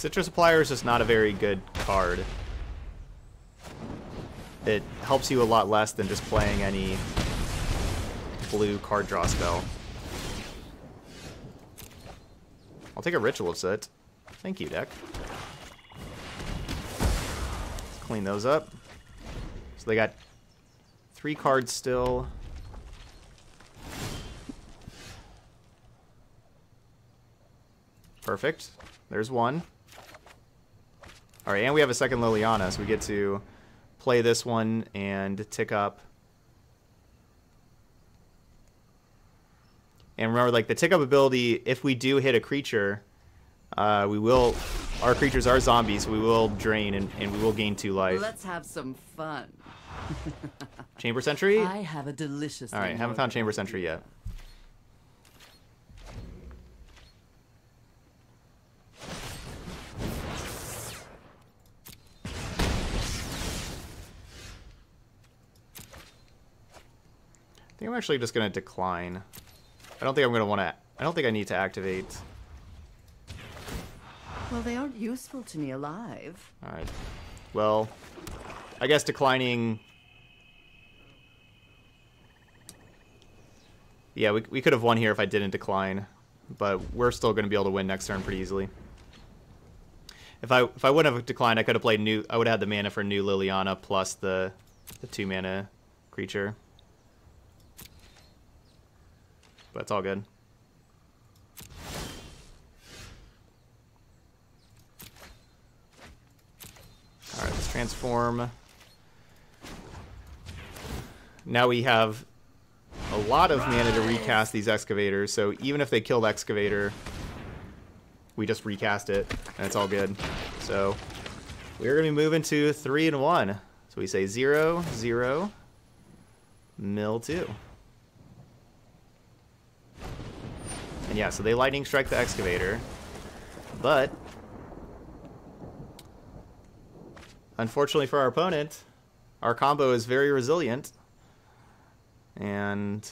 Citra Supplier is just not a very good card. It helps you a lot less than just playing any blue card draw spell. I'll take a Ritual of Soot. Thank you, deck. Let's clean those up. So they got three cards still. Perfect. There's one. Alright, and we have a second Liliana, so we get to play this one and tick up. And remember, like, the tick up ability, if we do hit a creature, uh, we will... Our creatures are zombies, so we will drain and, and we will gain two life. Let's have some fun. Chamber Sentry? I have a delicious. Alright, haven't found Chamber Sentry yet. Think I'm actually just going to decline. I don't think I'm going to want to... I don't think I need to activate. Well, they aren't useful to me alive. Alright. Well, I guess declining... Yeah, we, we could have won here if I didn't decline. But we're still going to be able to win next turn pretty easily. If I if I wouldn't have declined, I could have played new. I would have had the mana for new Liliana plus the the two mana creature. But it's all good. Alright, let's transform. Now we have a lot of mana to recast these excavators, so even if they kill the excavator, we just recast it, and it's all good. So we're going to be moving to 3 and 1. So we say 0, 0, mill 2. And yeah, so they lightning strike the excavator. But unfortunately for our opponent, our combo is very resilient. And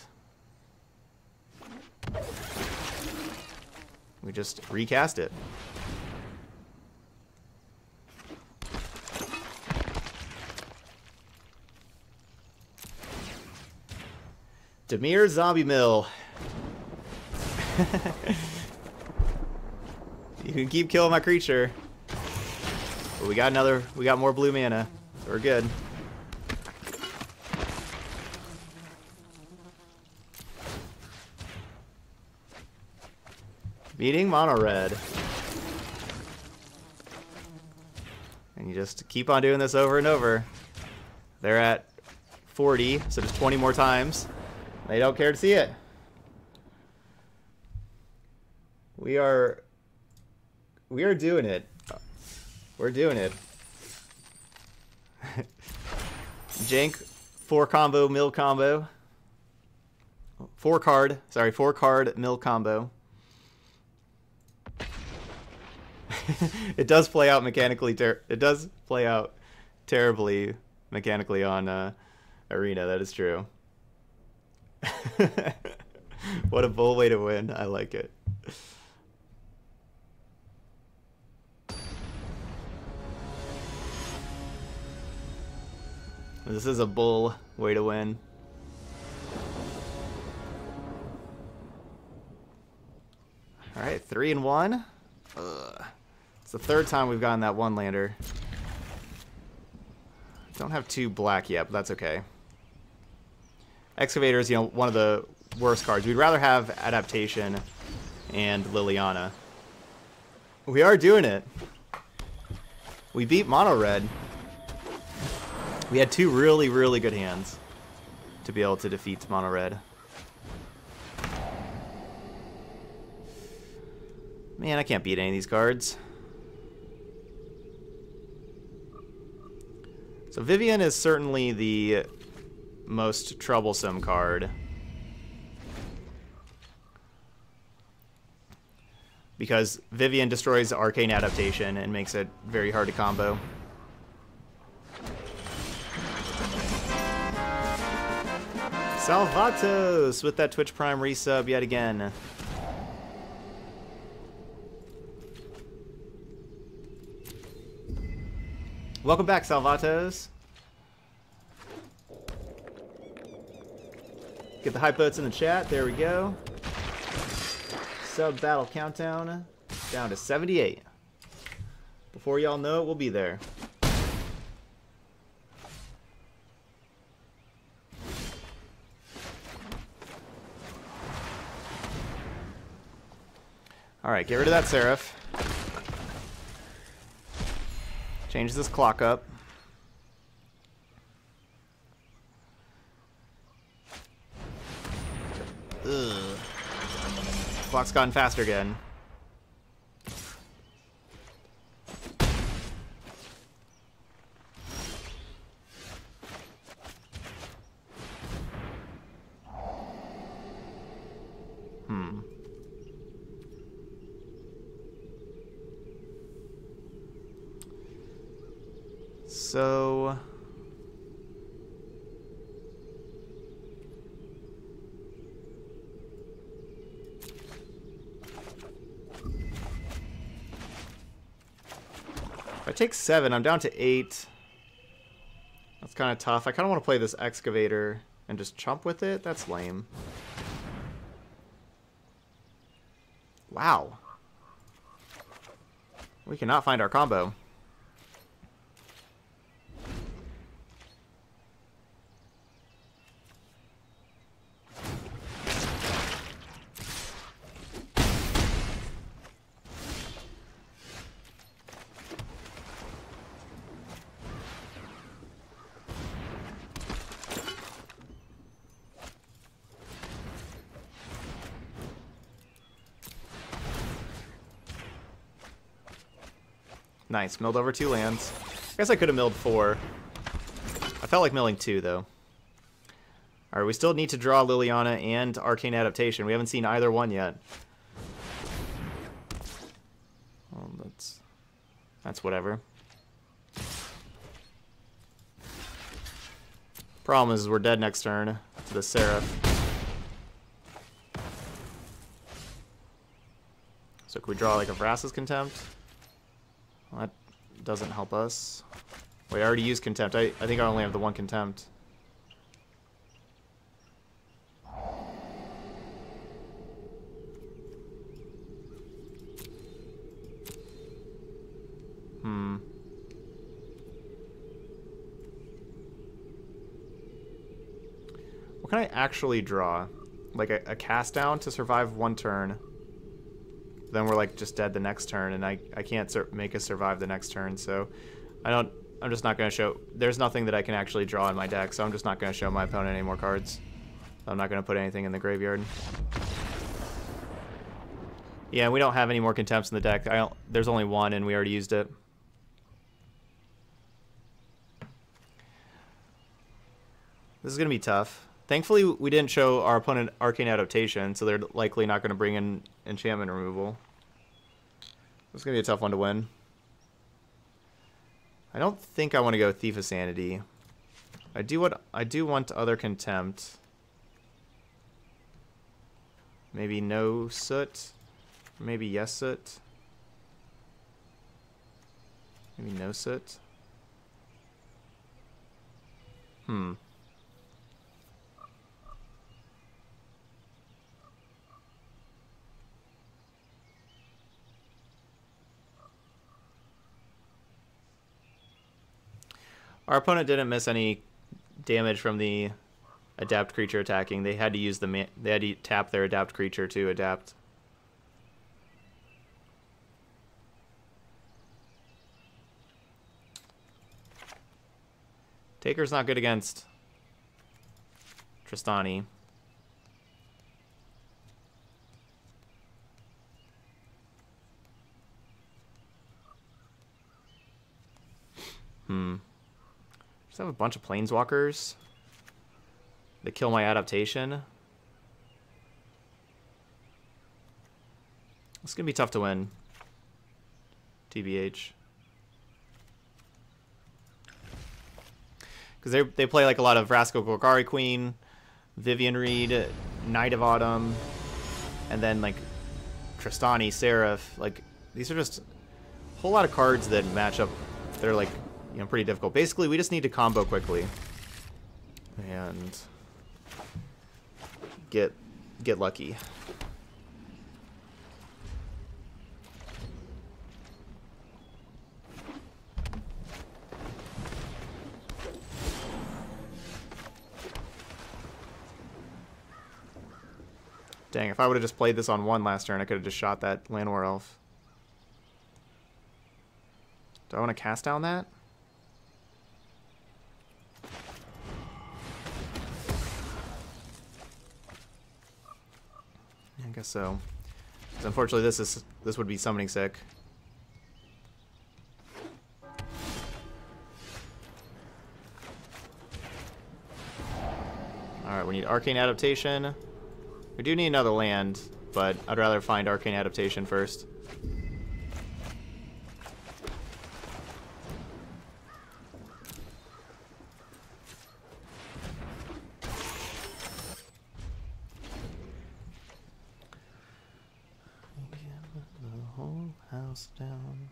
we just recast it. Dimir Zombie Mill. You can keep killing my creature. But we got another, we got more blue mana. We're good. Beating mono red. And you just keep on doing this over and over. They're at 40, so just 20 more times. They don't care to see it. We are we are doing it. We're doing it. Jank four combo mill combo. Four card, sorry, four card mill combo. it does play out mechanically. it does play out terribly mechanically on uh, arena. That is true. what a bull way to win. I like it. This is a bull way to win. Alright, three and one. Ugh. It's the third time we've gotten that one lander. Don't have two black yet, but that's okay. Excavator is, you know, one of the worst cards. We'd rather have Adaptation and Liliana. We are doing it. We beat Mono Red. We had two really, really good hands to be able to defeat Mono Red. Man, I can't beat any of these cards. So Vivien is certainly the most troublesome card. Because Vivien destroys Arcane Adaptation and makes it very hard to combo. Salvatos with that Twitch Prime resub yet again. Welcome back, Salvatos. Get the hype votes in the chat. There we go. Sub battle countdown down to 78. Before y'all know it, we'll be there. Alright, get rid of that Seraph. Change this clock up. Ugh. Clock's gotten faster again. So... If I take seven, I'm down to eight. That's kind of tough. I kind of want to play this excavator and just chump with it. That's lame. Wow. We cannot find our combo. Nice. Milled over two lands. I guess I could have milled four. I felt like milling two, though. Alright, we still need to draw Liliana and Arcane Adaptation. We haven't seen either one yet. Well, that's... That's whatever. Problem is we're dead next turn to the Seraph. So can we draw like a Vraska's Contempt? Well, that doesn't help us. Wait, I already used contempt. I, I think I only have the one contempt. Hmm. What can I actually draw? Like a, a cast down to survive one turn. Then we're like just dead the next turn, and I, I can't make us survive the next turn, so I don't. I'm just not going to show. There's nothing that I can actually draw in my deck, so I'm just not going to show my opponent any more cards. I'm not going to put anything in the graveyard. Yeah, we don't have any more contempts in the deck. I don't, there's only one, and we already used it. This is going to be tough. Thankfully, we didn't show our opponent Arcane Adaptation, so they're likely not going to bring in enchantment removal. This is going to be a tough one to win. I don't think I want to go Thief of Sanity. I do what I do want other contempt. Maybe no soot. Maybe yes soot. Maybe no soot. Hmm. Our opponent didn't miss any damage from the adapt creature attacking. They had to use the they had to tap their adapt creature to adapt. Taker's not good against Trostani. Hmm. Just have a bunch of planeswalkers that kill my adaptation. It's gonna be tough to win. TBH. Because they, they play like a lot of Vraska Golgari Queen, Vivien Reid, Knight of Autumn, and then like Trostani, Seraph. Like these are just a whole lot of cards that match up. They're like you know, pretty difficult. Basically, we just need to combo quickly. And get get lucky. Dang, if I would have just played this on one last turn, I could have just shot that Llanowar Elf. Do I want to cast down that? Guess so. Unfortunately, this is this would be summoning sick. Alright, we need Arcane Adaptation. We do need another land, but I'd rather find Arcane Adaptation first. down.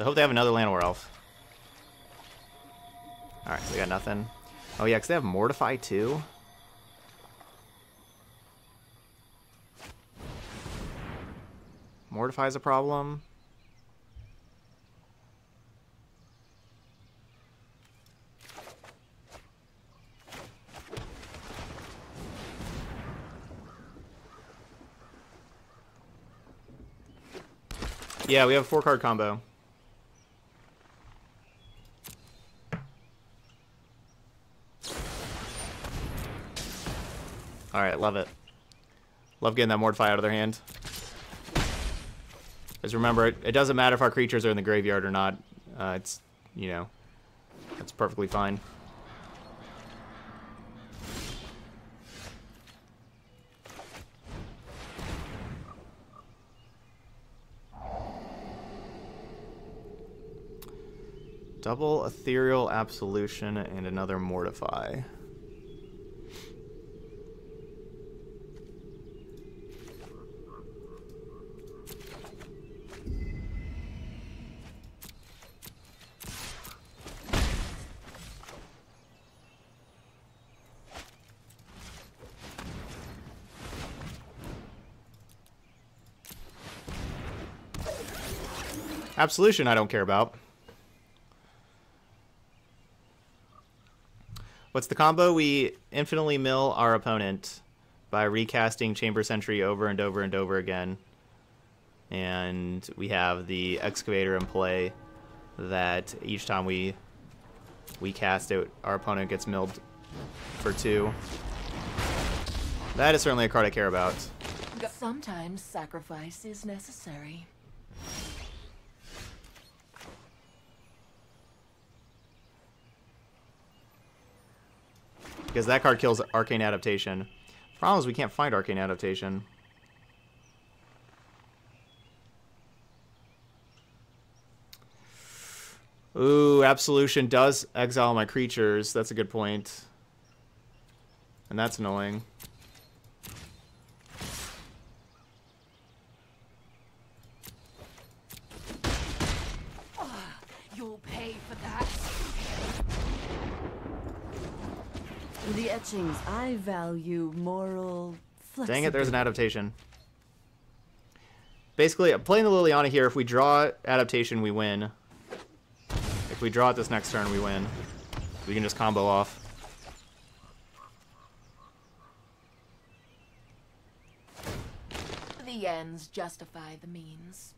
So I hope they have another Llanowar Elf. Alright, so they got nothing. Oh yeah, because they have Mortify too? Mortify is a problem. Yeah, we have a four card combo. Alright, love it. Love getting that Mortify out of their hand. Because remember, it, it, doesn't matter if our creatures are in the graveyard or not. Uh, it's, you know, that's perfectly fine. Double Ethereal Absolution and another Mortify. Absolution I don't care about. What's the combo? We infinitely mill our opponent by recasting Chamber Sentry over and over and over again. And we have the Excavator in play that each time we we cast it, our opponent gets milled for two. That is certainly a card I care about. Sometimes sacrifice is necessary. Because that card kills Arcane Adaptation. Problem is we can't find Arcane Adaptation. Ooh, Absolution does exile my creatures. That's a good point. And that's annoying. You'll pay for that. The etchings, I value moral Dang it, there's an adaptation. Basically, I'm playing the Liliana here. If we draw adaptation, we win. If we draw it this next turn, we win. We can just combo off. The ends justify the means.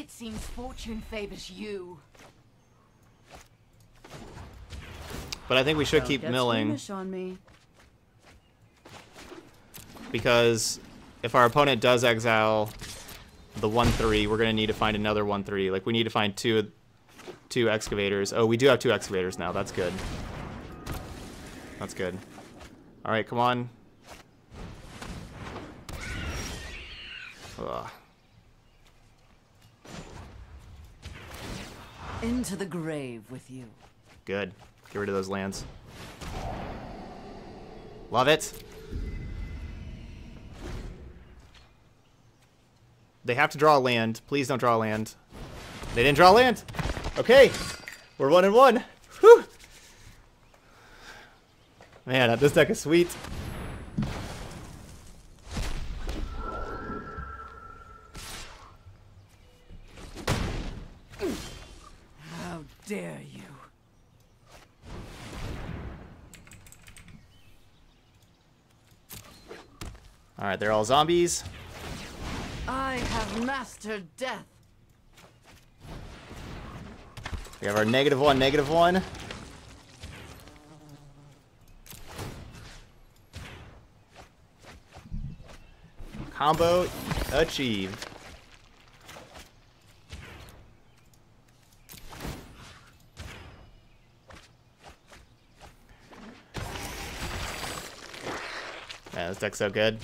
It seems fortune favors you. But I think we should keep milling on me. because if our opponent does exile the 1-3, we're going to need to find another 1-3. Like, we need to find two two excavators. Oh, we do have two excavators now. That's good. That's good. All right, come on. Ugh. Into the grave with you. Good. Get rid of those lands. Love it. They have to draw a land. Please don't draw a land. They didn't draw a land. Okay. We're one and one. Whew. Man, this deck is sweet. How dare you? All right, they're all zombies. I have mastered death. We have our negative one, negative one. Combo achieved. Man, this deck's so good.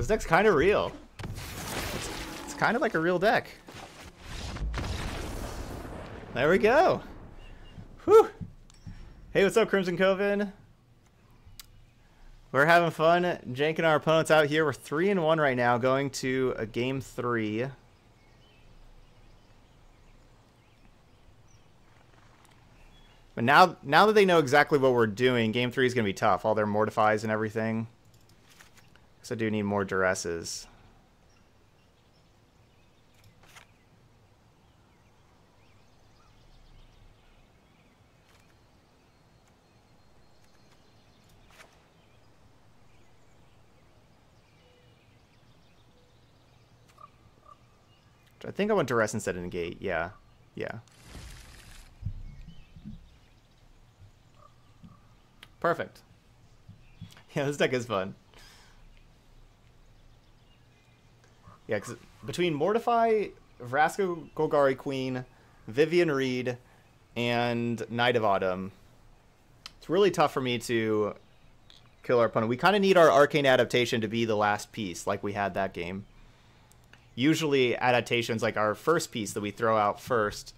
This deck's kind of real. It's kind of like a real deck. There we go. Whew. Hey, what's up, Crimson Coven? We're having fun janking our opponents out here. We're three and one right now, going to a game three. But now, now that they know exactly what we're doing, game three is going to be tough. All their mortifies and everything. So I do need more duresses. I think I went duress instead of negate. Yeah. Yeah. Perfect. Yeah, this deck is fun. Yeah, because between Mortify, Vraska Golgari Queen, Vivien Reid, and Knight of Autumn, it's really tough for me to kill our opponent. We kind of need our Arcane Adaptation to be the last piece, like we had that game. Usually, adaptations like our first piece that we throw out first,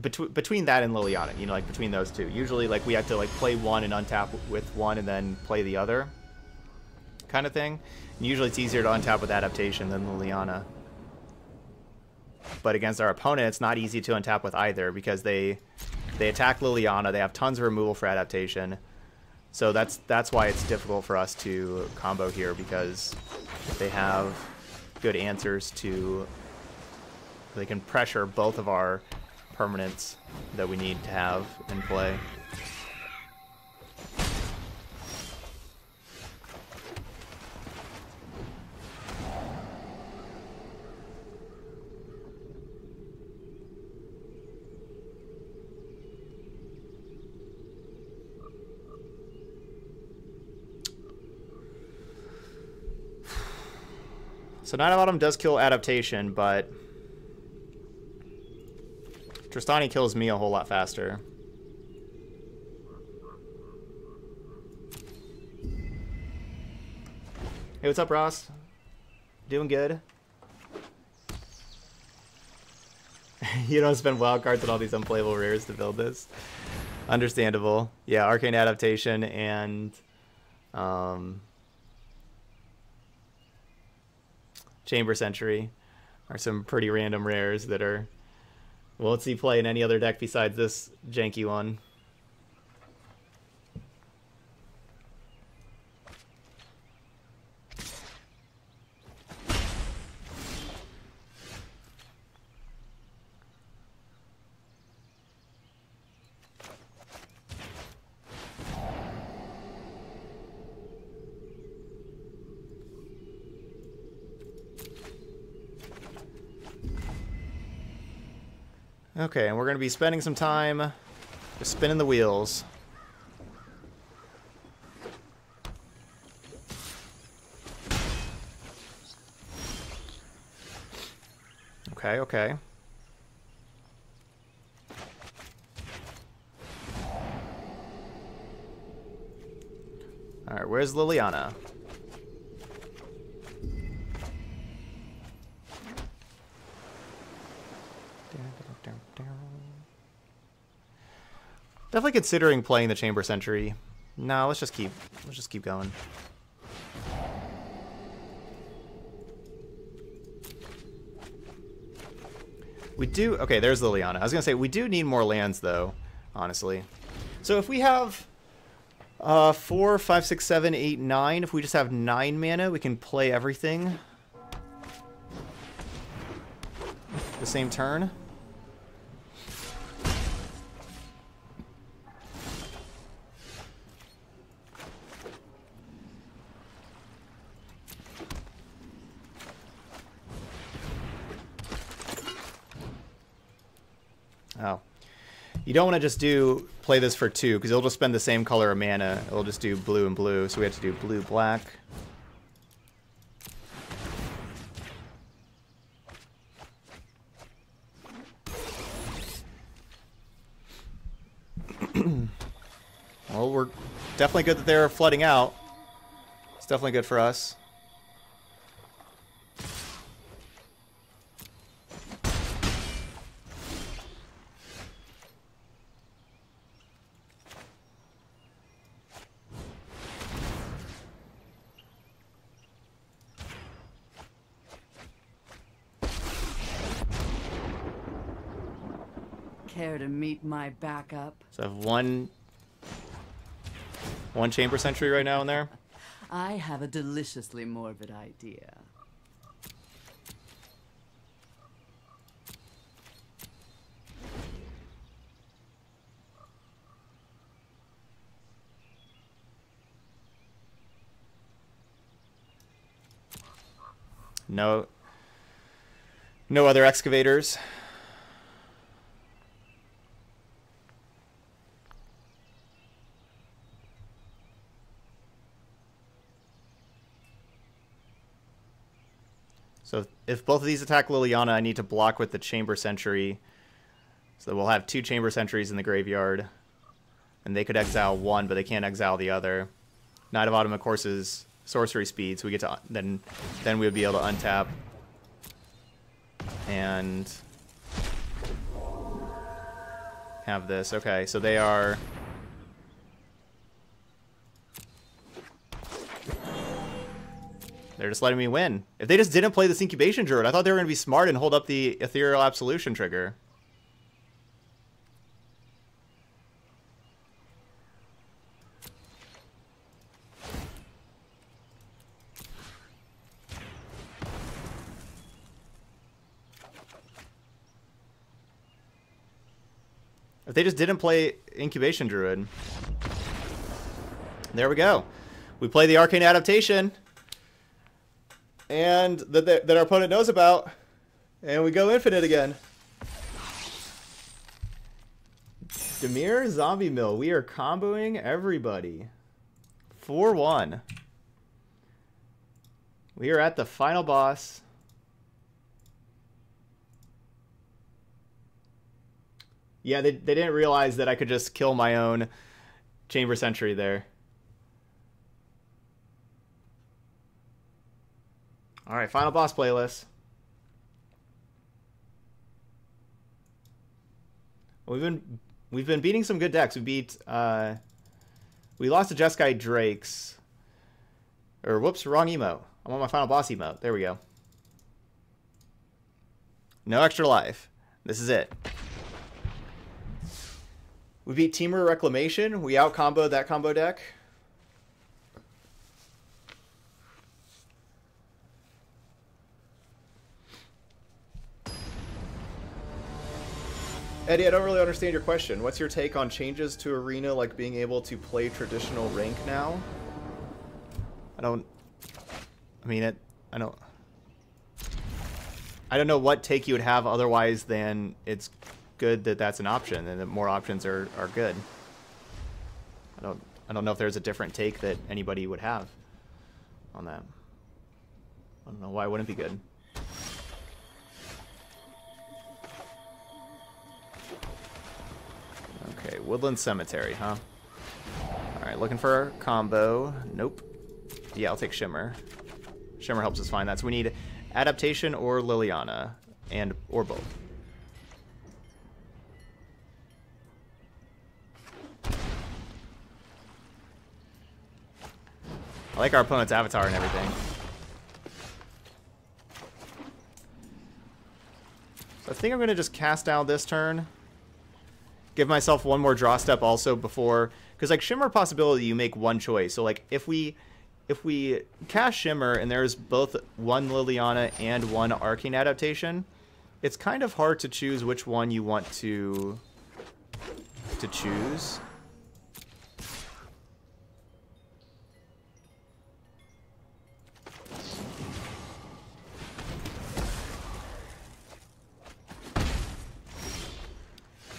between between that and Liliana, you know, like between those two. Usually, like we have to like play one and untap with one and then play the other. Kind of thing. And usually it's easier to untap with adaptation than Liliana. But against our opponent, it's not easy to untap with either because they they attack Liliana. They have tons of removal for adaptation. So that's that's why it's difficult for us to combo here because they have good answers to they can pressure both of our permanents that we need to have in play. So Knight of Autumn does kill adaptation, but Trostani kills me a whole lot faster. Hey, what's up, Ross? Doing good? you don't spend wild cards and all these unplayable rares to build this. Understandable. Yeah, Arcane Adaptation and um, Chamber Sentry are some pretty random rares that are won't see play in any other deck besides this janky one. Okay, and we're going to be spending some time just spinning the wheels. Okay, okay. Alright, where's Liliana? Definitely considering playing the Chamber Sentry. No, let's just keep let's just keep going. We do okay, there's Liliana. I was gonna say we do need more lands though, honestly. So if we have uh four, five, six, seven, eight, nine, if we just have nine mana, we can play everything. The same turn. Don't want to just do play this for two, because it'll just spend the same color of mana. It'll just do blue and blue, so we have to do blue, black. well, we're definitely good that they're flooding out. It's definitely good for us. Care to meet my backup? So I have one one chamber sentry right now in there. I have a deliciously morbid idea. No no other excavators. So if both of these attack Liliana, I need to block with the Chamber Sentry. So we'll have two Chamber Sentries in the graveyard. And they could exile one, but they can't exile the other. Knight of Autumn, of course, is sorcery speed, so we get to then then we would be able to untap. And have this. Okay, so they are They're just letting me win. If they just didn't play this Incubation Druid, I thought they were going to be smart and hold up the Ethereal Absolution trigger. If they just didn't play Incubation Druid. There we go. We play the Arcane Adaptation. And that, that, that our opponent knows about. And we go infinite again. Dimir Zombie Mill. We are comboing everybody. 4-1. We are at the final boss. Yeah, they, they didn't realize that I could just kill my own Chamber Sentry there. All right, final boss playlist. We've been we've been beating some good decks. We beat uh, we lost to Jeskai Drakes. Or whoops, wrong emote. I'm on my final boss emote. There we go. No extra life. This is it. We beat Temur Reclamation. We out comboed that combo deck. Eddie, I don't really understand your question. What's your take on changes to Arena, like being able to play traditional rank now? I don't... I mean, it... I don't... I don't know what take you would have otherwise than it's good that that's an option and that more options are, are good. I don't I don't know if there's a different take that anybody would have on that. I don't know why it wouldn't be good. Okay, Woodland Cemetery, huh? Alright, looking for a combo. Nope. Yeah, I'll take Shimmer. Shimmer helps us find that. So we need Adaptation or Liliana, and or both. I like our opponent's avatar and everything. So I think I'm going to just cast down this turn. Give myself one more draw step also before... Because, like, Shimmer possibility, you make one choice. So, like, if we... If we cast Shimmer and there's both one Liliana and one Arcane Adaptation, it's kind of hard to choose which one you want to to choose.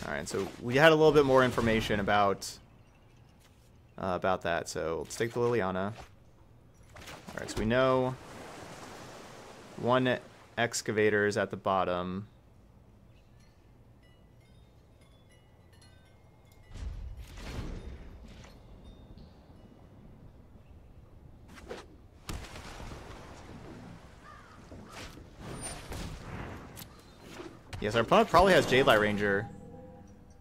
Alright, so we had a little bit more information about uh, about that, so let's take the Liliana. Alright, so we know one excavator is at the bottom. Yes, our opponent probably has Jadelight Ranger,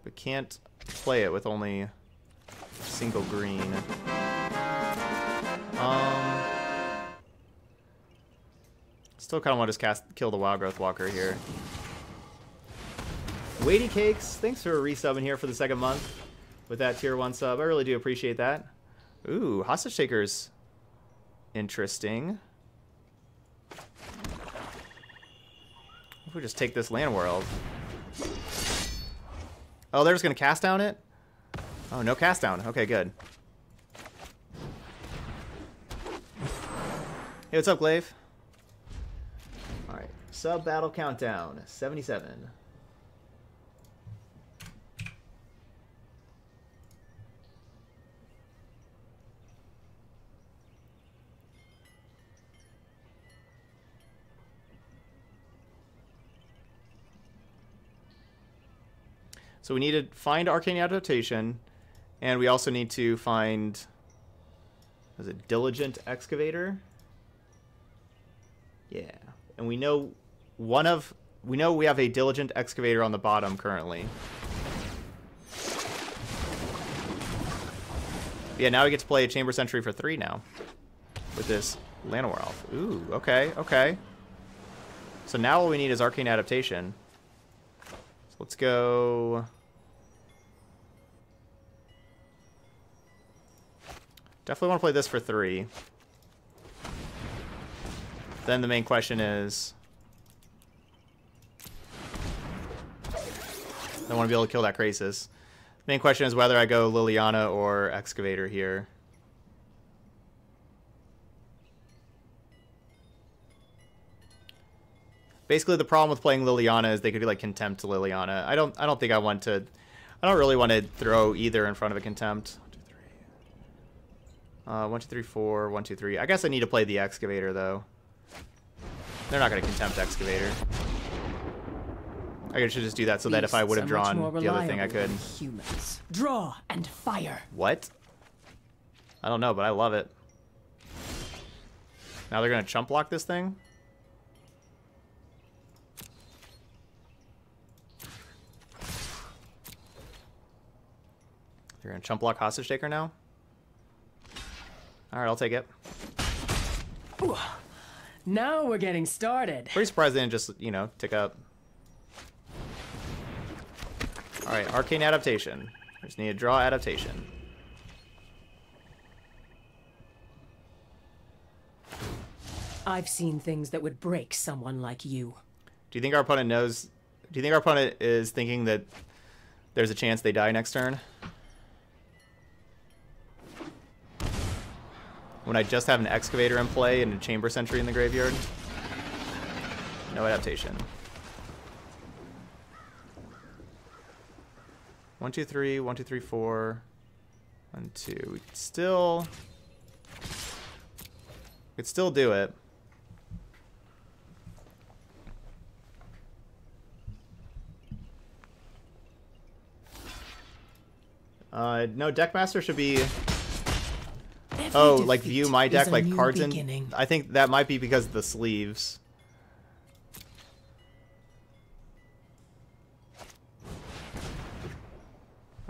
but can't play it with only single green. Um, still kind of want to just cast kill the Wild Growth Walker here. Weighty Cakes, thanks for resubbing here for the second month with that tier one sub. I really do appreciate that. Ooh, Hostage Taker's interesting. If we just take this land world. Oh, they're just gonna cast down it? Oh, no cast down. Okay, good. Hey, what's up, Glaive? Alright, sub battle countdown 77. So we need to find Arcane Adaptation, and we also need to find, is it Diligent Excavator? Yeah, and we know one of, we know we have a Diligent Excavator on the bottom currently. Yeah, now we get to play a Chamber Sentry for three now, with this Llanowar Elf. Ooh, okay, okay. So now all we need is Arcane Adaptation. So let's go... Definitely want to play this for three. Then the main question is... I want to be able to kill that Krasis. Main question is whether I go Liliana or Excavator here. Basically, the problem with playing Liliana is they could be like contempt to Liliana. I don't. I don't think I want to. I don't really want to throw either in front of a contempt. One, two, three. Uh, one, two, three, four. One, two, three. I guess I need to play the Excavator though. They're not going to contempt Excavator. I should just do that so that if I would have drawn the other thing, I could. Humans. Draw and fire. What? I don't know, but I love it. Now they're gonna chump block this thing. They're gonna chump block hostage taker now. All right, I'll take it. Now we're getting started. Pretty surprised they didn't just you know tick up. All right, arcane adaptation. I Just need to draw adaptation. I've seen things that would break someone like you. Do you think our opponent knows? Do you think our opponent is thinking that there's a chance they die next turn? When I just have an excavator in play and a chamber sentry in the graveyard? No adaptation. One, two, three, one, two, three, four. One, two. We could still. We could still do it. Uh, no, Deckmaster should be. Every Oh, like view my deck like cards in. I think that might be because of the sleeves.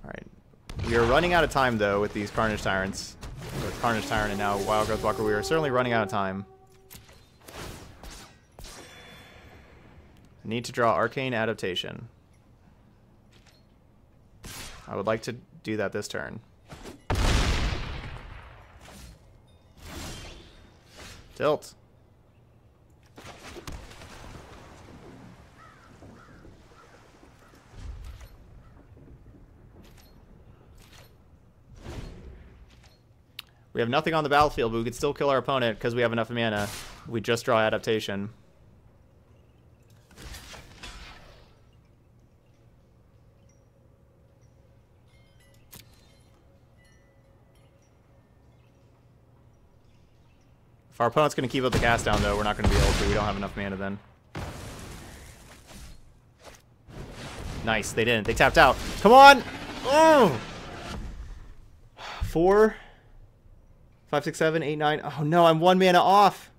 All right, we are running out of time though with these Carnage Tyrants, with Carnage Tyrant and now Wild Growth Walker. We are certainly running out of time. I need to draw Arcane Adaptation. I would like to do that this turn. Tilt. We have nothing on the battlefield, but we could still kill our opponent because we have enough mana. We just draw adaptation. If our opponent's going to keep up the cast down, though, we're not going to be able to. We don't have enough mana then. Nice. They didn't. They tapped out. Come on! Oh! Four, five, six, seven, eight, nine. Oh no, I'm one mana off.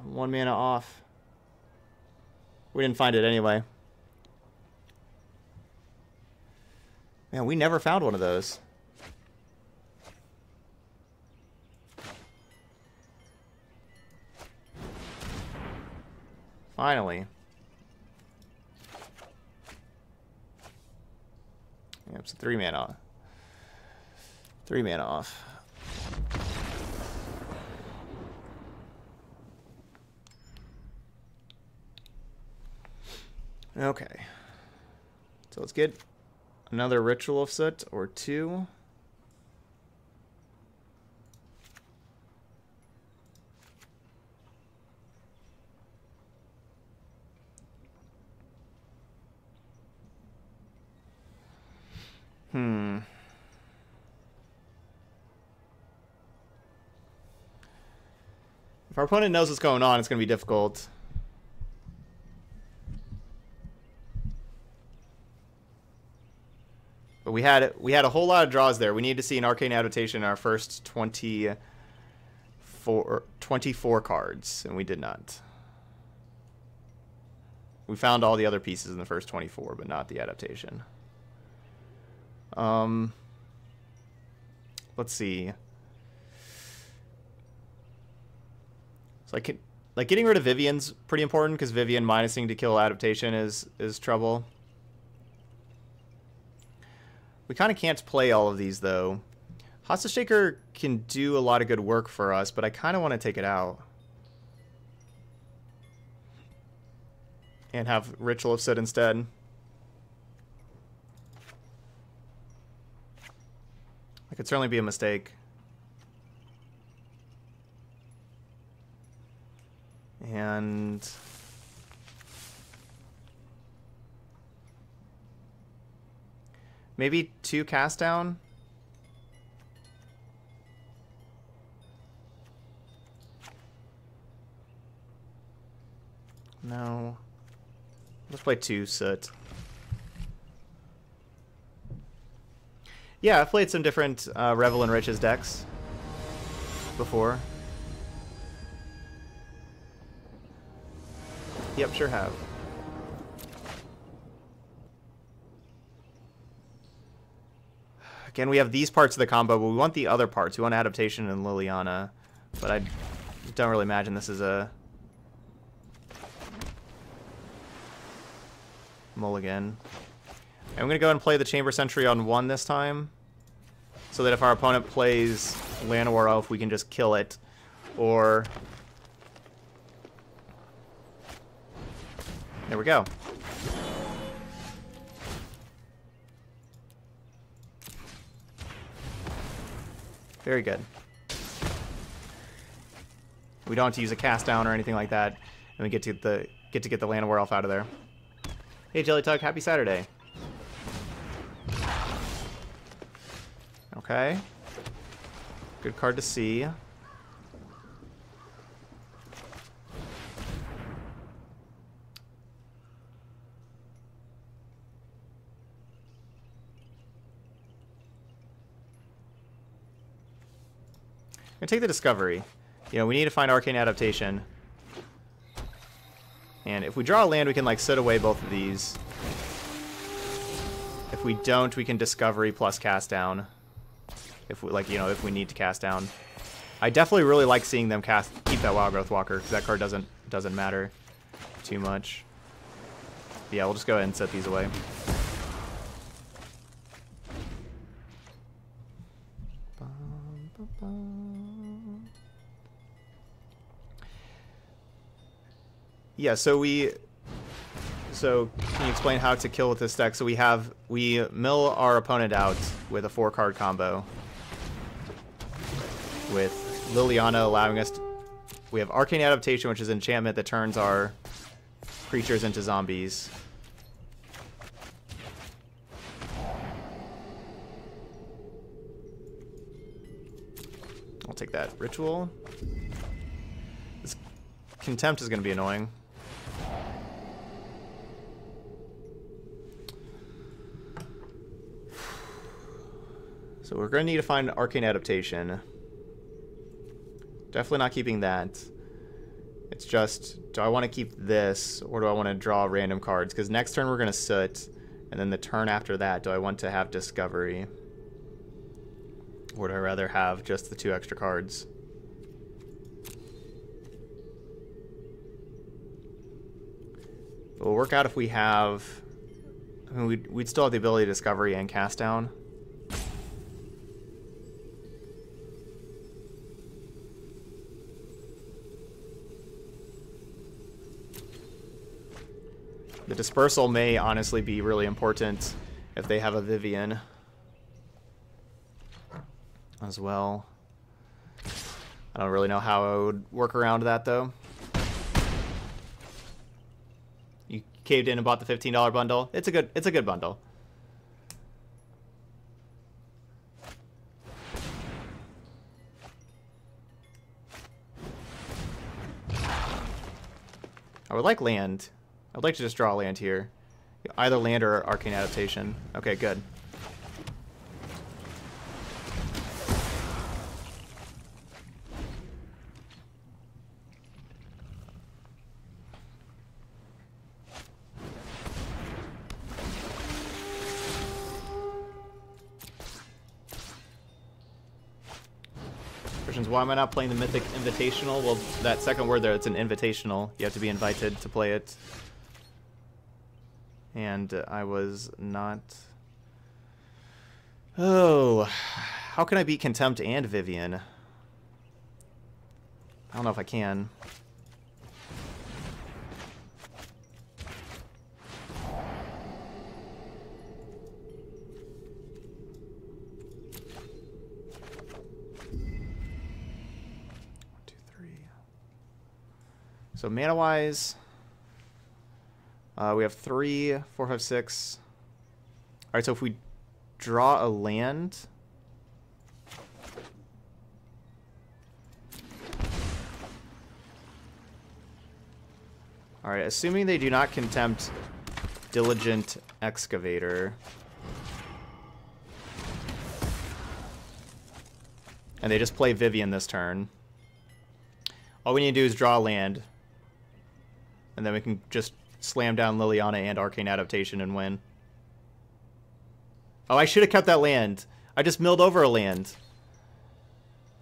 I'm one mana off. We didn't find it anyway. Man, we never found one of those. Finally. Yep, so three man off. Three man off. Okay. So let's get another Ritual of Soot or two. Hmm. If our opponent knows what's going on, it's going to be difficult. But we had we had a whole lot of draws there. We need to see an arcane adaptation in our first 24, 24 cards, and we did not. We found all the other pieces in the first 24, but not the adaptation. Um, let's see. So like like getting rid of Vivien's pretty important because Vivien minusing to kill adaptation is is trouble. We kind of can't play all of these though. Hostage Taker can do a lot of good work for us, but I kind of want to take it out. And have Ritual of Soot instead. That could certainly be a mistake. And... Maybe two cast down? No. Let's play two soot. Yeah, I've played some different uh, Revel in Riches decks before. Yep, sure have. Again, we have these parts of the combo, but we want the other parts. We want Adaptation and Liliana, but I don't really imagine this is a mulligan. I'm going to go and play the Chamber Sentry on one this time. So that if our opponent plays Llanowar Elf, we can just kill it. Or... There we go. Very good. We don't have to use a cast down or anything like that, and we get to the get to get the Llanowar Elf out of there. Hey Jelly Tug, happy Saturday. Okay. Good card to see. gonna take the discovery. You know, we need to find arcane adaptation. And if we draw a land, we can like sit away both of these. If we don't, we can discovery plus cast down. If we like, you know, if we need to cast down. I definitely really like seeing them cast keep that Wild Growth Walker because that card doesn't doesn't matter too much. But yeah, we'll just go ahead and set these away. Yeah, so we so can you explain how to kill with this deck? So we have we mill our opponent out with a four card combo with Liliana allowing us to, we have Arcane Adaptation, which is enchantment that turns our creatures into zombies. I'll take that. Ritual. This Contempt is going to be annoying. So we're going to need to find Arcane Adaptation. Definitely not keeping that. It's just, do I want to keep this, or do I want to draw random cards? Because next turn we're going to Soot, and then the turn after that, do I want to have Discovery? Or would I rather have just the two extra cards? It will work out if we have... I mean, we'd, we'd still have the ability to Discovery and Cast Down. The dispersal may honestly be really important if they have a Vivien as well. I don't really know how I would work around that though. You caved in and bought the $15 bundle. It's a good it's a good bundle. I would like land. I'd like to just draw land here. Either land or arcane adaptation. Okay, good. Why am I not playing the Mythic Invitational? Well, that second word there, it's an invitational. You have to be invited to play it. And I was not... Oh, how can I beat Contempt and Vivien? I don't know if I can. So mana wise, uh, we have three, four, five, six. All right, so if we draw a land. All right, assuming they do not contempt Diligent Excavator. And they just play Vivien this turn. All we need to do is draw land. And then we can just slam down Liliana and Arcane Adaptation and win. Oh, I should have kept that land. I just milled over a land.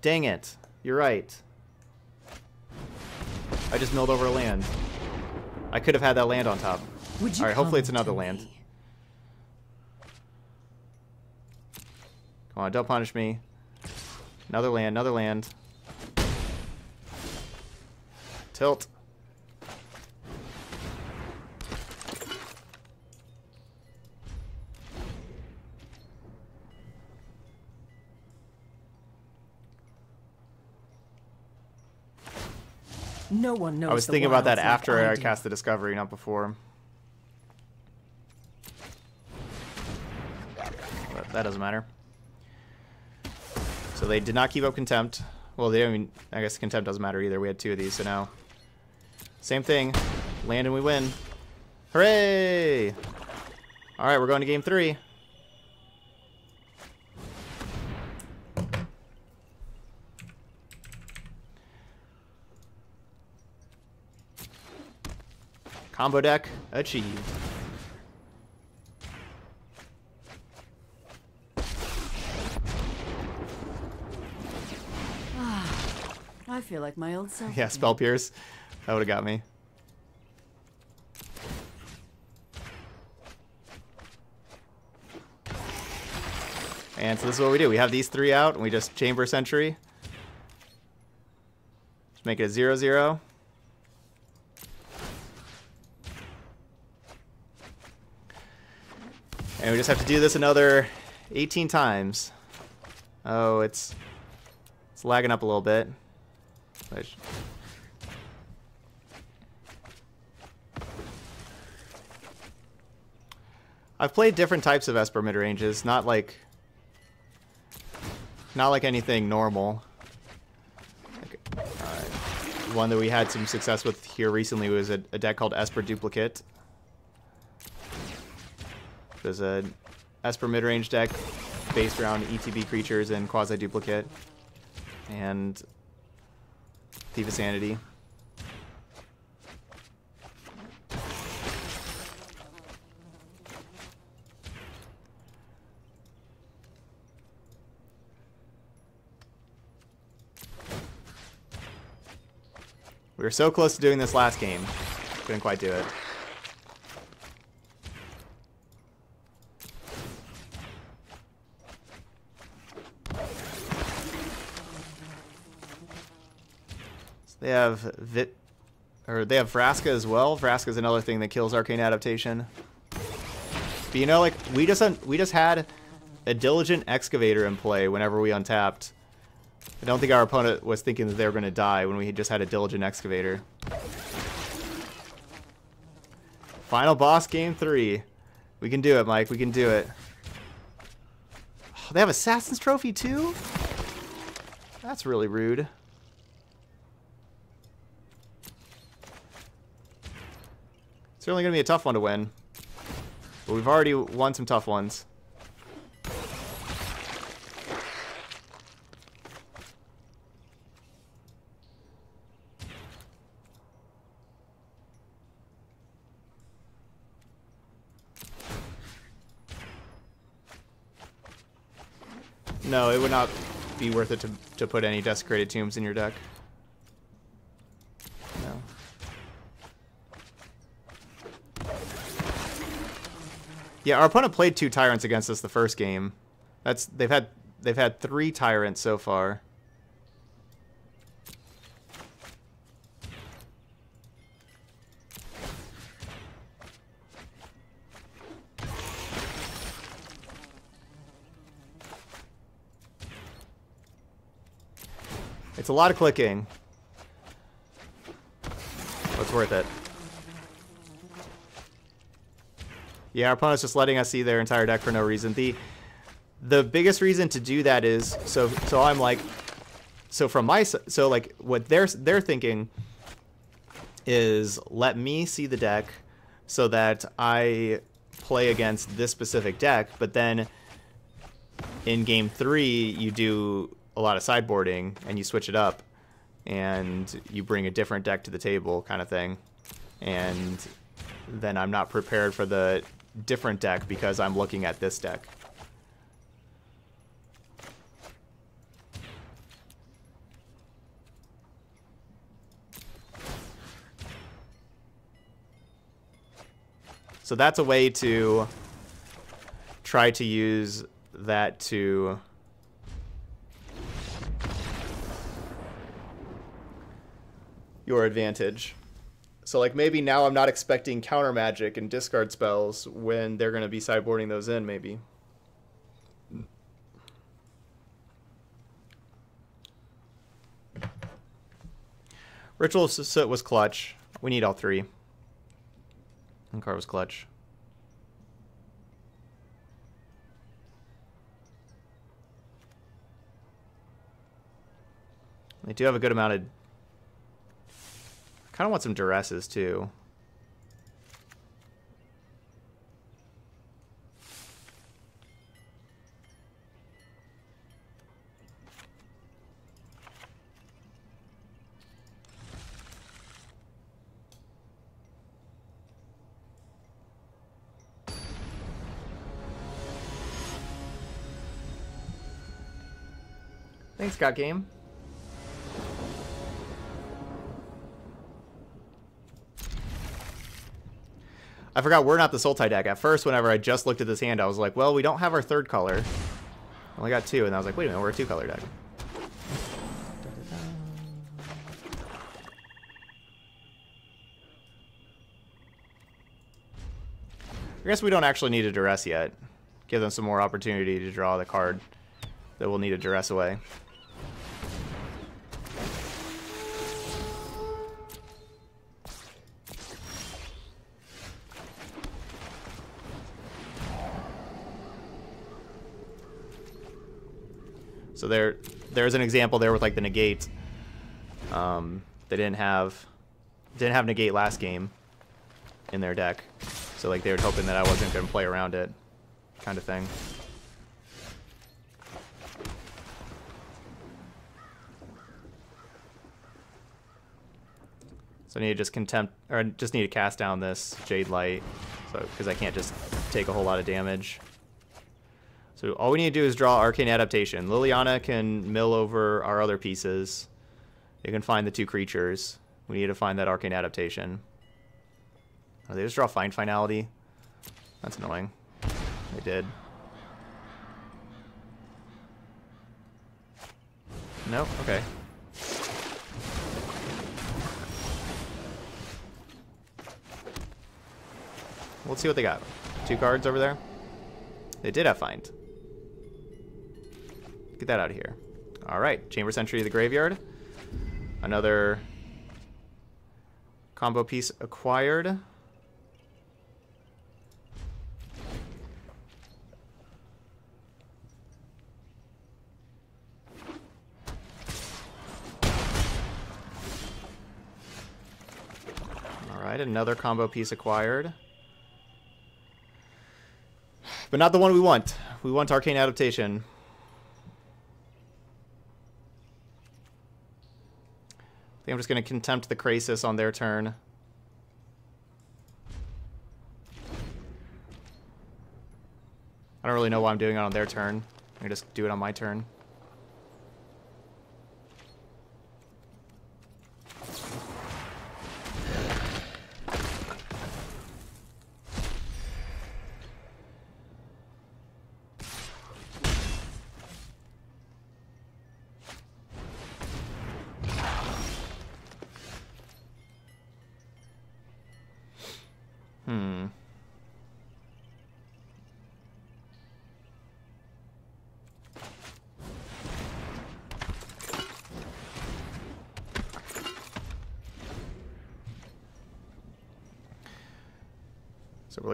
Dang it. You're right. I just milled over a land. I could have had that land on top. Would you Alright, hopefully it's another land. me? Come on, don't punish me. Another land, another land. Tilt. No one knows. I was thinking about that after I do. cast the Discovery, not before. But that doesn't matter. So they did not keep up Contempt. Well, they don't even, I guess Contempt doesn't matter either. We had two of these, so now. Same thing. Land and we win. Hooray! Alright, we're going to game three. Combo deck achieved. Ah, I feel like my old self. Yeah. Spell Pierce. That would have got me. And so this is what we do. We have these three out, and we just Chamber Sentry. Just make it a 0 0. And we just have to do this another 18 times. Oh, it's it's lagging up a little bit. I've played different types of Esper mid ranges, not like not like anything normal. Uh, one that we had some success with here recently was a, a deck called Esper Duplicate. There's a Esper mid range deck based around ETB creatures and quasi duplicate, and Thief of Sanity. We were so close to doing this last game. Couldn't quite do it. They have Vit, or they have Vraska as well. Vraska is another thing that kills Arcane Adaptation. But you know, like we just we just had a Diligent Excavator in play whenever we untapped. I don't think our opponent was thinking that they were going to die when we just had a Diligent Excavator. Final boss, game three. We can do it, Mike. We can do it. Oh, they have Assassin's Trophy too? That's really rude. Certainly going to be a tough one to win. But we've already won some tough ones. No, it would not. be worth it to, to put any Desecrated Tombs in your deck. No. Yeah, our opponent played two Tyrants against us the first game. That's they've had they've had three Tyrants so far. It's a lot of clicking. What's worth it? Yeah, our opponent's just letting us see their entire deck for no reason. The the biggest reason to do that is so so I'm like so from my so like what they're they're thinking is let me see the deck so that I play against this specific deck, but then in game 3 you do a lot of sideboarding and you switch it up and you bring a different deck to the table kind of thing. And then I'm not prepared for the different deck because I'm looking at this deck. So that's a way to try to use that to your advantage. So like maybe now I'm not expecting counter magic and discard spells when they're going to be sideboarding those in maybe. Ritual of Soot was clutch. We need all three. And card was clutch. They do have a good amount of kind of want some duresses too. Thanks, Got Game. I forgot we're not the Sultai deck. At first, whenever I just looked at this hand, I was like, well, we don't have our third color. Only got two, and I was like, wait a minute, we're a two-color deck. I guess we don't actually need a duress yet. Give them some more opportunity to draw the card that we'll need a duress away. So there, there's an example there with like the negate. Um, they didn't have, didn't have negate last game in their deck, so like they were hoping that I wasn't going to play around it, kind of thing. So I need to just contempt, or I just need to cast down this Jadelight, so because I can't just take a whole lot of damage. So all we need to do is draw Arcane Adaptation. Liliana can mill over our other pieces. They can find the two creatures. We need to find that Arcane Adaptation. Oh, they just draw Find Finality? That's annoying. They did. No? Okay. Let's see what they got. Two cards over there. They did have Find. Get that out of here. All right, Chamber Sentry of the Graveyard. Another combo piece acquired. All right, another combo piece acquired. But not the one we want. We want Arcane Adaptation. I think I'm just going to contempt the Krasis on their turn. I don't really know why I'm doing it on their turn. I'm going to just do it on my turn.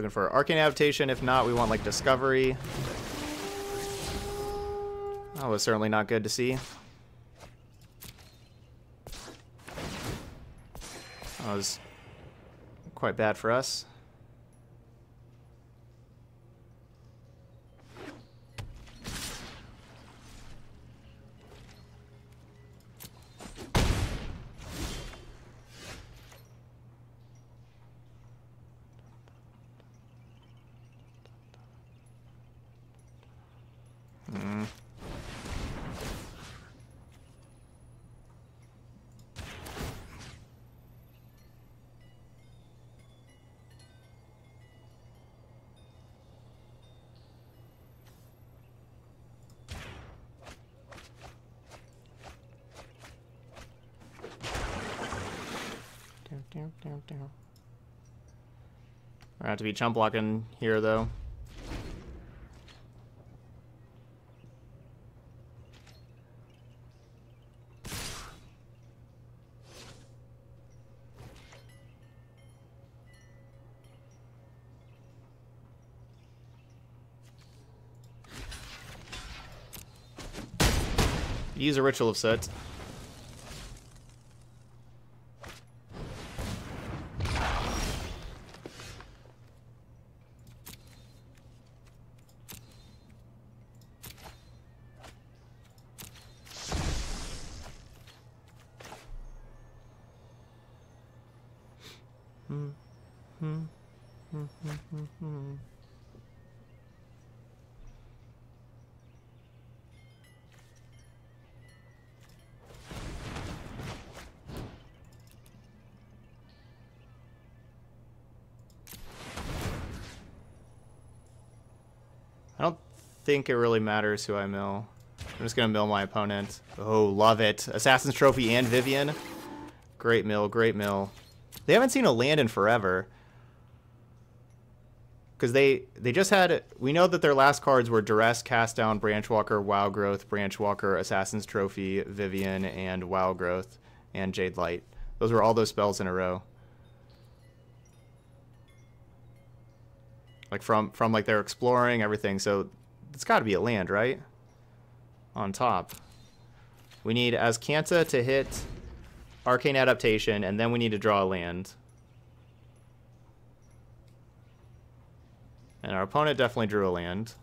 Looking for Arcane Adaptation. If not, we want like Discovery. That was certainly not good to see. That was quite bad for us. Down, down, down, down. We're gonna have to be chump blocking here though. Use a ritual of soot. Think it really matters who I mill. I'm just gonna mill my opponent. Oh, love it. Assassin's Trophy and Vivien. Great mill, great mill. They haven't seen a land in forever. Because they, they just had... We know that their last cards were Duress, Cast Down, Branchwalker, Wow Growth, Branchwalker, Assassin's Trophy, Vivien, and Wildgrowth, and Jadelight. Those were all those spells in a row. Like from from like they're exploring everything. So it's got to be a land, right? On top. We need Azcanta to hit Arcane Adaptation, and then we need to draw a land. And our opponent definitely drew a land.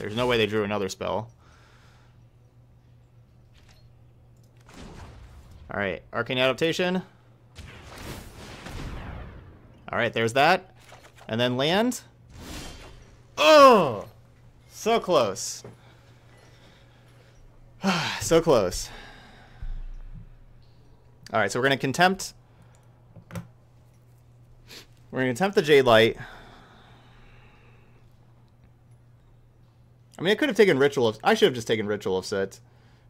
There's no way they drew another spell. Alright, Arcane Adaptation. Alright, there's that. And then land. Oh! So close. so close. Alright, so we're going to contempt. We're going to contempt the Jadelight. I mean, I could have taken Ritual of... I should have just taken Ritual of Soot.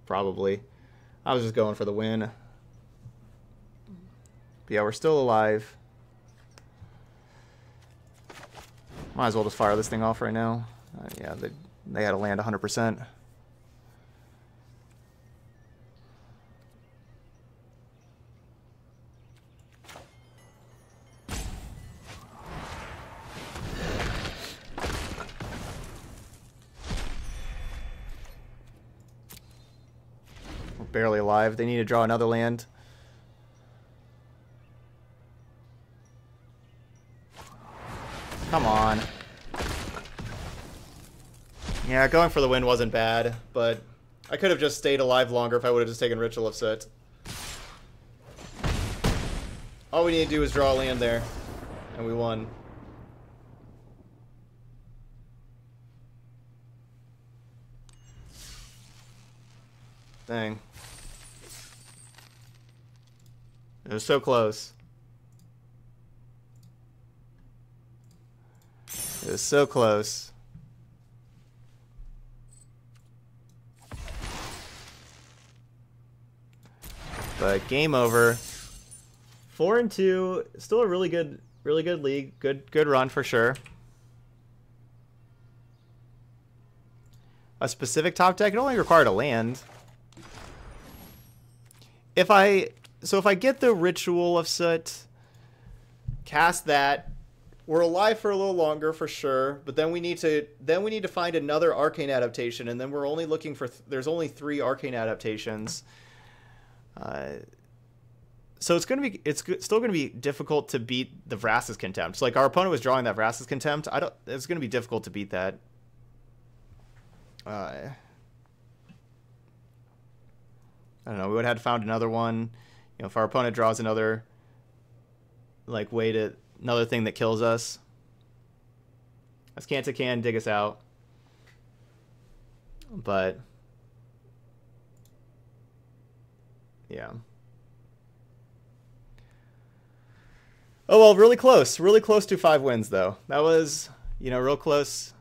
Probably. I was just going for the win. But yeah, we're still alive. Might as well just fire this thing off right now. Uh, yeah, they, they had to land 100%. Alive. They need to draw another land. Come on. Yeah, going for the win wasn't bad, but I could have just stayed alive longer if I would have just taken Ritual of Soot. All we need to do is draw a land there, and we won. Dang. It was so close. It was so close. But game over. four and two, still a really good, really good league. Good, good run for sure. A specific top deck, it only required a land. If I, so if I get the Ritual of Soot, cast that, we're alive for a little longer for sure, but then we need to, then we need to find another Arcane adaptation, and then we're only looking for, th there's only three Arcane adaptations. Uh, so it's going to be it's still going to be difficult to beat the Vraska's Contempt. like our opponent was drawing that Vraska's Contempt. I don't. It's going to be difficult to beat that. Uh, I don't know. We would have found another one. You know, if our opponent draws another like way to another thing that kills us. Azcanta can dig us out. But yeah. Oh well, really close, really close to five wins though. That was, you know, real close.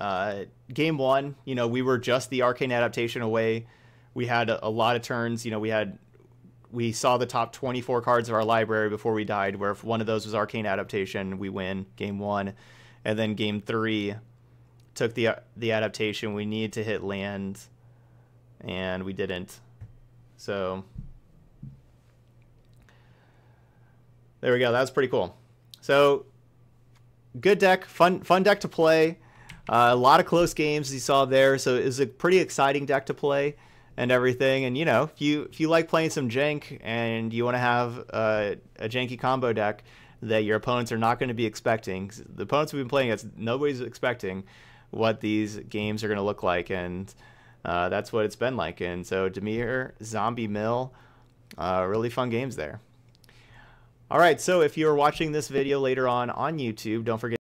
Uh, game one, you know, we were just the arcane adaptation away. We had a, a lot of turns. You know, we had we saw the top 24 cards of our library before we died. Where if one of those was arcane adaptation, we win game one, and then game three took the the adaptation. We needed to hit land, and we didn't. So There we go. That was pretty cool. So good deck, fun fun deck to play. Uh, a lot of close games you saw there, so it was a pretty exciting deck to play and everything. And you know, if you if you like playing some jank and you want to have uh, a janky combo deck that your opponents are not going to be expecting, the opponents we've been playing against, nobody's expecting what these games are going to look like, and uh, that's what it's been like. And so Dimir, Zombie Mill, uh, really fun games there. All right, so if you're watching this video later on on YouTube, don't forget